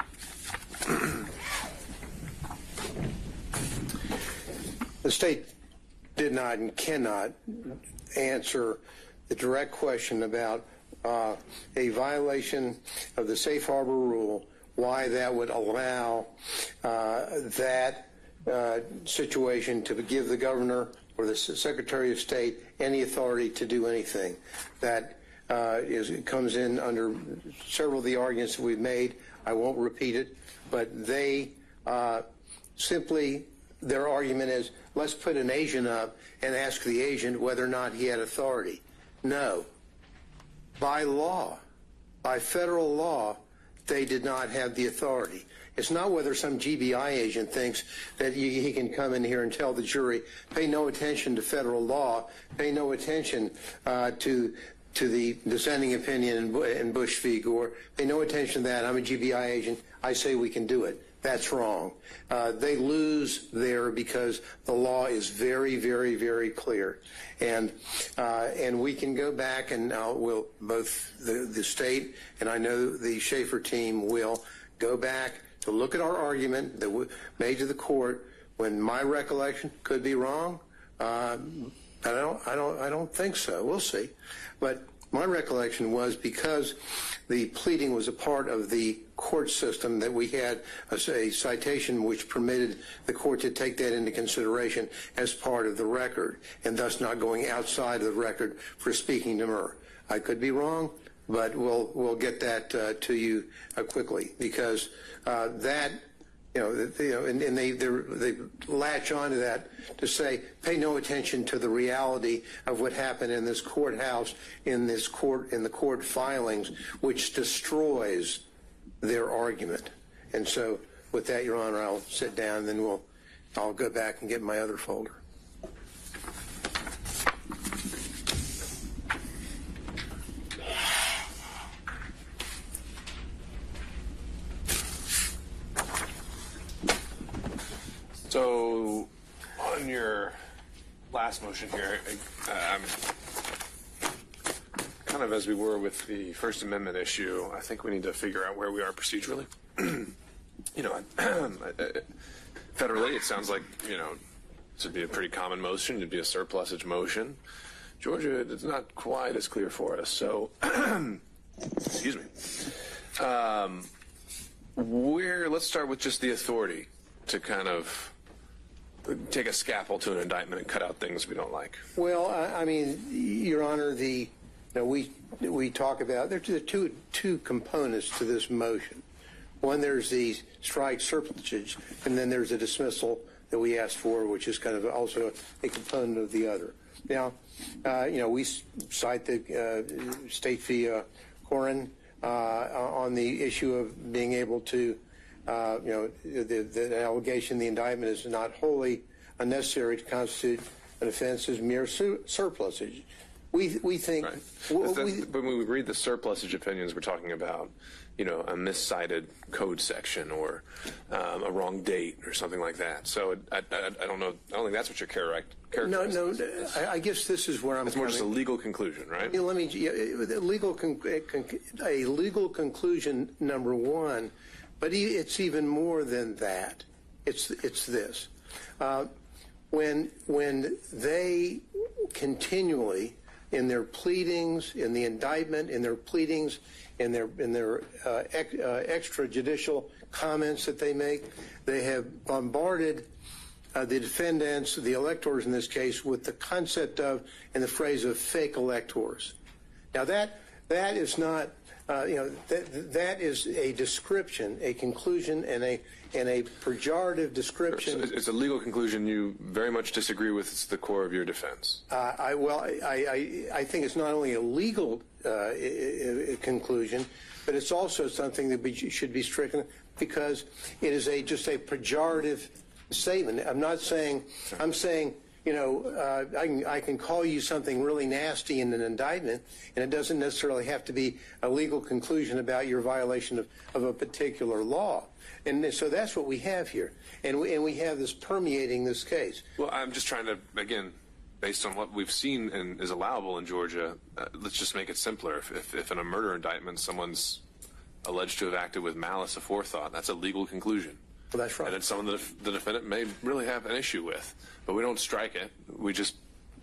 The state did not and cannot answer the direct question about uh, a violation of the safe harbor rule, why that would allow uh, that uh, situation to give the governor or the secretary of state any authority to do anything. That uh, is, comes in under several of the arguments that we've made. I won't repeat it, but they uh, simply, their argument is, let's put an agent up and ask the agent whether or not he had authority. No. By law, by federal law, they did not have the authority. It's not whether some GBI agent thinks that he can come in here and tell the jury, pay no attention to federal law, pay no attention uh, to to the dissenting opinion in Bush v. Gore, pay no attention to that. I'm a GBI agent. I say we can do it. That's wrong. Uh, they lose there because the law is very, very, very clear, and uh, and we can go back and uh, we'll both the the state and I know the Shafer team will go back to look at our argument that we made to the court. When my recollection could be wrong, uh, I don't, I don't, I don't think so. We'll see, but my recollection was because the pleading was a part of the court system that we had a, a, citation which permitted the court to take that into consideration as part of the record and thus not going outside of the record for speaking to demur. I could be wrong, but we'll we'll get that uh, to you uh, quickly because uh, that you know, you know, and, and they they latch onto that to say, pay no attention to the reality of what happened in this courthouse, in this court, in the court filings, which destroys their argument. And so, with that, Your Honor, I'll sit down, and then we'll, I'll go back and get my other folder. So, on your last motion here, um, kind of as we were with the First Amendment issue, I think we need to figure out where we are procedurally. you know, federally, it sounds like, you know, this would be a pretty common motion. It'd be a surplusage motion. Georgia, it's not quite as clear for us. So, excuse me. Um, where, let's start with just the authority to kind of take a scalpel to an indictment and cut out things we don't like. Well, I, I mean, Your Honor, the you know, we we talk about there's two two components to this motion. One, there's the strike surplusage, and then there's a dismissal that we asked for, which is kind of also a component of the other. Now, uh, you know, we cite the uh, state v. Uh, Corin on the issue of being able to, uh, you know, the, the allegation, the indictment is not wholly unnecessary to constitute an offense as mere su- surplusage. We, we think. Right. w- That's- we- when we read the surplusage opinions, we're talking about, you know, a miscited code section or um, a wrong date or something like that. So I, I, I don't know. I don't think that's what you're correct. no, no, I, I guess this is where I'm. It's more just a legal conclusion, right? Let me, yeah, legal, con- a legal conclusion, number one, but it's even more than that. It's, it's this. Uh, when, when they continually, in their pleadings, in the indictment, in their pleadings, in their, in their uh, ex, uh, extrajudicial comments that they make, they have bombarded uh, the defendants, the electors in this case, with the concept of and the phrase of fake electors. Now that that is not, uh, you know, that that is a description, a conclusion, and a and a pejorative description. it's it's a legal conclusion you very much disagree with. It's the core of your defense. Uh, I well, I, I I think it's not only a legal uh, conclusion, but it's also something that be, should be stricken because it is a just a pejorative statement. I'm not saying I'm saying you know uh, I can I can call you something really nasty in an indictment, and it doesn't necessarily have to be a legal conclusion about your violation of, of a particular law. And so that's what we have here, and we, and we have this permeating this case. Well, I'm just trying to, again, based on what we've seen and is allowable in Georgia, uh, let's just make it simpler. If, if, if in a murder indictment someone's alleged to have acted with malice aforethought, that's a legal conclusion. Well, that's right. And it's something that the defendant may really have an issue with. But we don't strike it. We just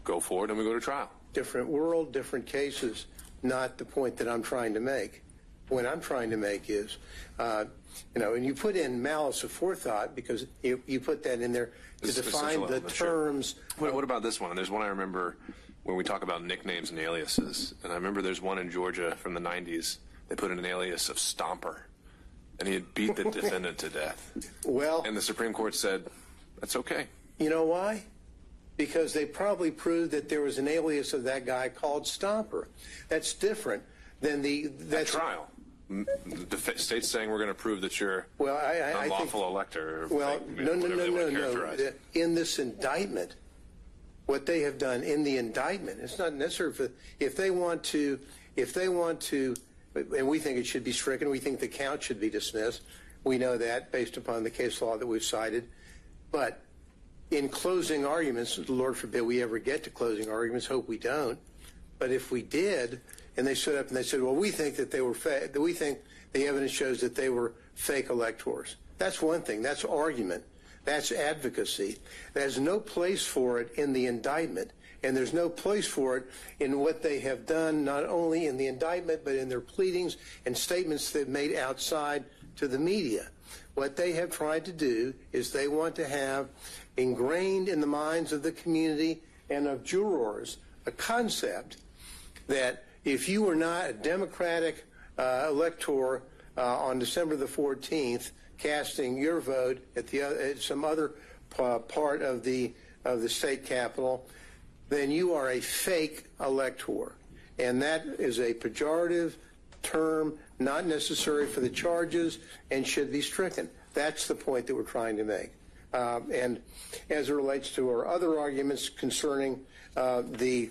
go forward and we go to trial. different world, different cases, not the point that I'm trying to make. What I'm trying to make is, uh, you know, and you put in malice aforethought because you, you put that in there to It's define the element, sure. terms. What, what about this one? There's one I remember when we talk about nicknames and aliases. And I remember there's one in Georgia from the 90s. They put in an alias of Stomper. And he had beat the defendant to death. Well, And the Supreme Court said, that's okay. you know why? Because they probably proved that there was an alias of that guy called Stomper. That's different than the At that's trial. The state's saying we're going to prove that you're Well, I, I, an I think unlawful elector. Well, no, no, no, no, no. In this indictment, what they have done in the indictment, it's not necessary for if they want to, if they want to, and we think it should be stricken. We think the count should be dismissed. We know that based upon the case law that we've cited. But in closing arguments, Lord forbid we ever get to closing arguments. Hope we don't. But if we did, and they stood up and they said, "Well, we think that they were fake, we think the evidence shows that they were fake electors." That's one thing. That's argument. That's advocacy. There's no place for it in the indictment, and there's no place for it in what they have done, not only in the indictment, but in their pleadings and statements they've made outside to the media. What they have tried to do is they want to have ingrained in the minds of the community and of jurors a concept that if you were not a Democratic uh, elector uh, on December the 14th, casting your vote at the at some other pa- part of the of the state capitol, then you are a fake elector, and that is a pejorative term, not necessary for the charges, and should be stricken. That's the point that we're trying to make. Um, and as it relates to our other arguments concerning uh, the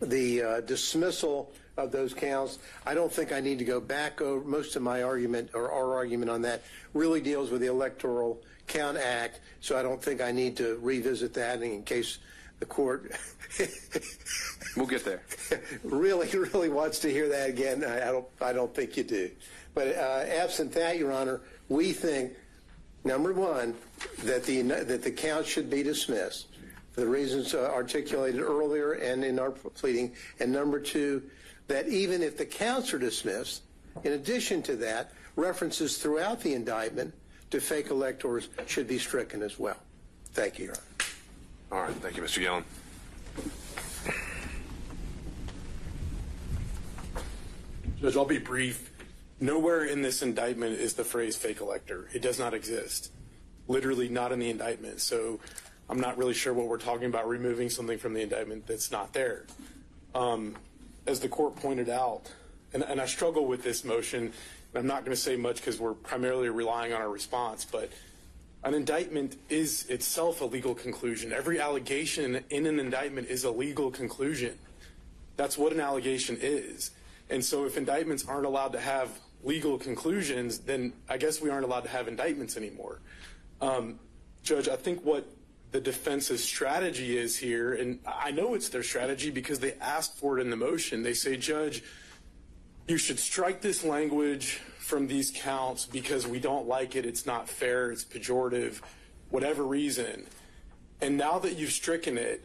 the uh, dismissal of those counts. I don't think I need to go back over, most of my argument, or our argument on that, really deals with the Electoral Count Act, so I don't think I need to revisit that in case the court We'll get there. really, really wants to hear that again. I I don't, I don't think you do. But uh, absent that, Your Honor, we think, number one, that the, that the count should be dismissed for the reasons uh, articulated earlier and in our pleading. And number two, that even if the counts are dismissed, in addition to that, references throughout the indictment to fake electors should be stricken as well. Thank you, Your Honor. All right, thank you, Mr. Gillen. Judge, I'll be brief. Nowhere in this indictment is the phrase fake elector. It does not exist. Literally not in the indictment. So I'm not really sure what we're talking about removing something from the indictment that's not there. Um, as the court pointed out, and, and I struggle with this motion, and I'm not going to say much because we're primarily relying on our response, but an indictment is itself a legal conclusion. Every allegation in an indictment is a legal conclusion. That's what an allegation is. And so if indictments aren't allowed to have legal conclusions, then I guess we aren't allowed to have indictments anymore. Um, Judge, I think what the defense's strategy is here, and I know it's their strategy because they asked for it in the motion. They say, Judge, you should strike this language from these counts because we don't like it, it's not fair, it's pejorative, whatever reason. And now that you've stricken it,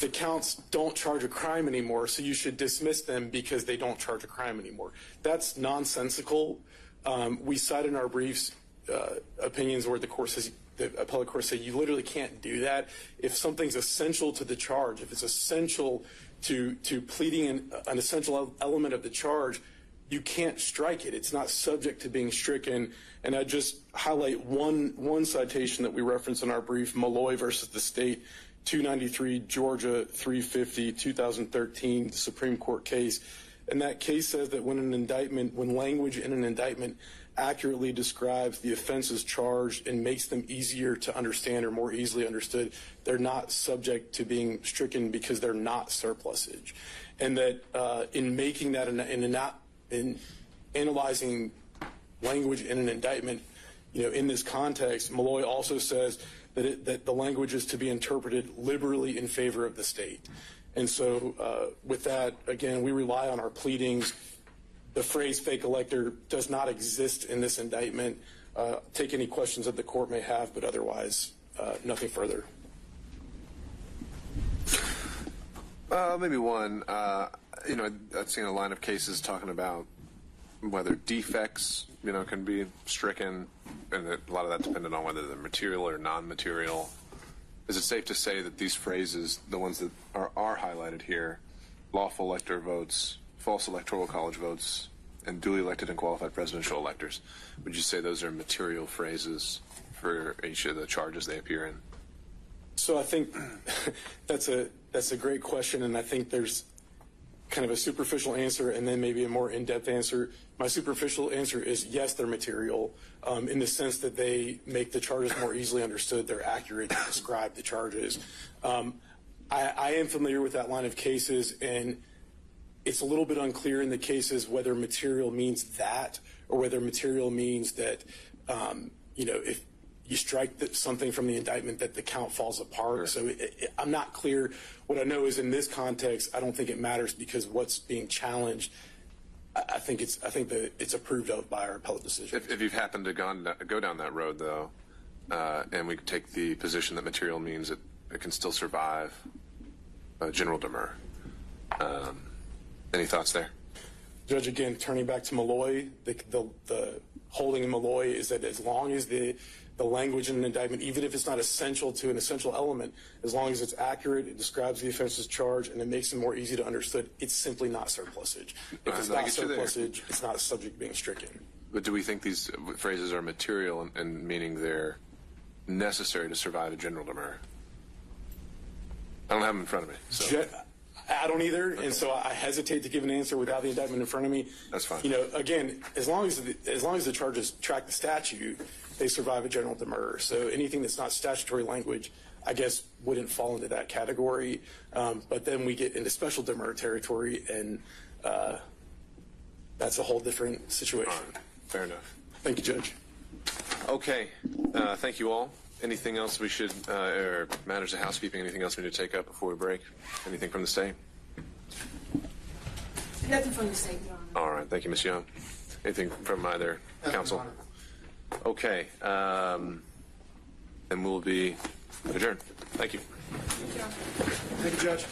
the counts don't charge a crime anymore, so you should dismiss them because they don't charge a crime anymore. That's nonsensical. Um, we cite in our briefs uh, opinions where the court says, the appellate court said you literally can't do that. If something's essential to the charge, if it's essential to to pleading an, an essential element of the charge, you can't strike it. It's not subject to being stricken. And I just highlight one one citation that we reference in our brief, Malloy versus the state, 293 Georgia 350 2013 the Supreme Court case. And that case says that when an indictment, when language in an indictment accurately describes the offenses charged and makes them easier to understand or more easily understood, they're not subject to being stricken because they're not surplusage. And that uh, in making that in, in, in analyzing language in an indictment, you know, in this context, Malloy also says that, it, that the language is to be interpreted liberally in favor of the state. And so, uh, with that, again, we rely on our pleadings. The phrase fake elector does not exist in this indictment. Uh, take any questions that the court may have, but otherwise, uh, nothing further. Uh, maybe one. You know, I've seen a line of cases talking about whether defects, you know, can be stricken, and a lot of that depended on whether they're material or non-material. Is it safe to say that these phrases, the ones that are, are highlighted here, lawful elector votes, false electoral college votes, and duly elected and qualified presidential electors, would you say those are material phrases for each of the charges they appear in? So I think that's a that's a great question, and I think there's kind of a superficial answer and then maybe a more in-depth answer. My superficial answer is yes, they're material um, in the sense that they make the charges more easily understood. They're accurate to describe the charges. Um, I, I am familiar with that line of cases, and it's a little bit unclear in the cases whether material means that or whether material means that, um, you know, if you strike the, something from the indictment that the count falls apart. So it, it, I'm not clear. What I know is in this context, I don't think it matters because what's being challenged, I, I think it's I think that it's approved of by our appellate decision. If, if you've happened to gone, go down that road, though, uh, and we take the position that material means it, it can still survive uh, general demur. Um, any thoughts there? Judge, again, turning back to Malloy, the, the, the holding in Malloy is that as long as the the language in an indictment, even if it's not essential to an essential element, as long as it's accurate, it describes the offense's charge, and it makes it more easy to understand, it's simply not surplusage. If it's not get you there. surplusage, it's not subject being stricken. But do we think these phrases are material and, and meaning they're necessary to survive a general demur? I don't have them in front of me. So. Je- I don't either, and so I hesitate to give an answer without the indictment in front of me. That's fine. You know, again, as long as the, as long as the charges track the statute, they survive a general demur. So anything that's not statutory language, I guess, wouldn't fall into that category. Um, but then we get into special demur territory, and uh, that's a whole different situation. Fair enough. Thank you, Judge. Okay, uh, thank you all. Anything else we should, uh, or matters of housekeeping, anything else we need to take up before we break? Anything from the state? Nothing from the state, Your Honor. All right, thank you, Ms. Young. Anything from either council? Okay, um, and we'll be adjourned. Thank you. Thank you, Judge.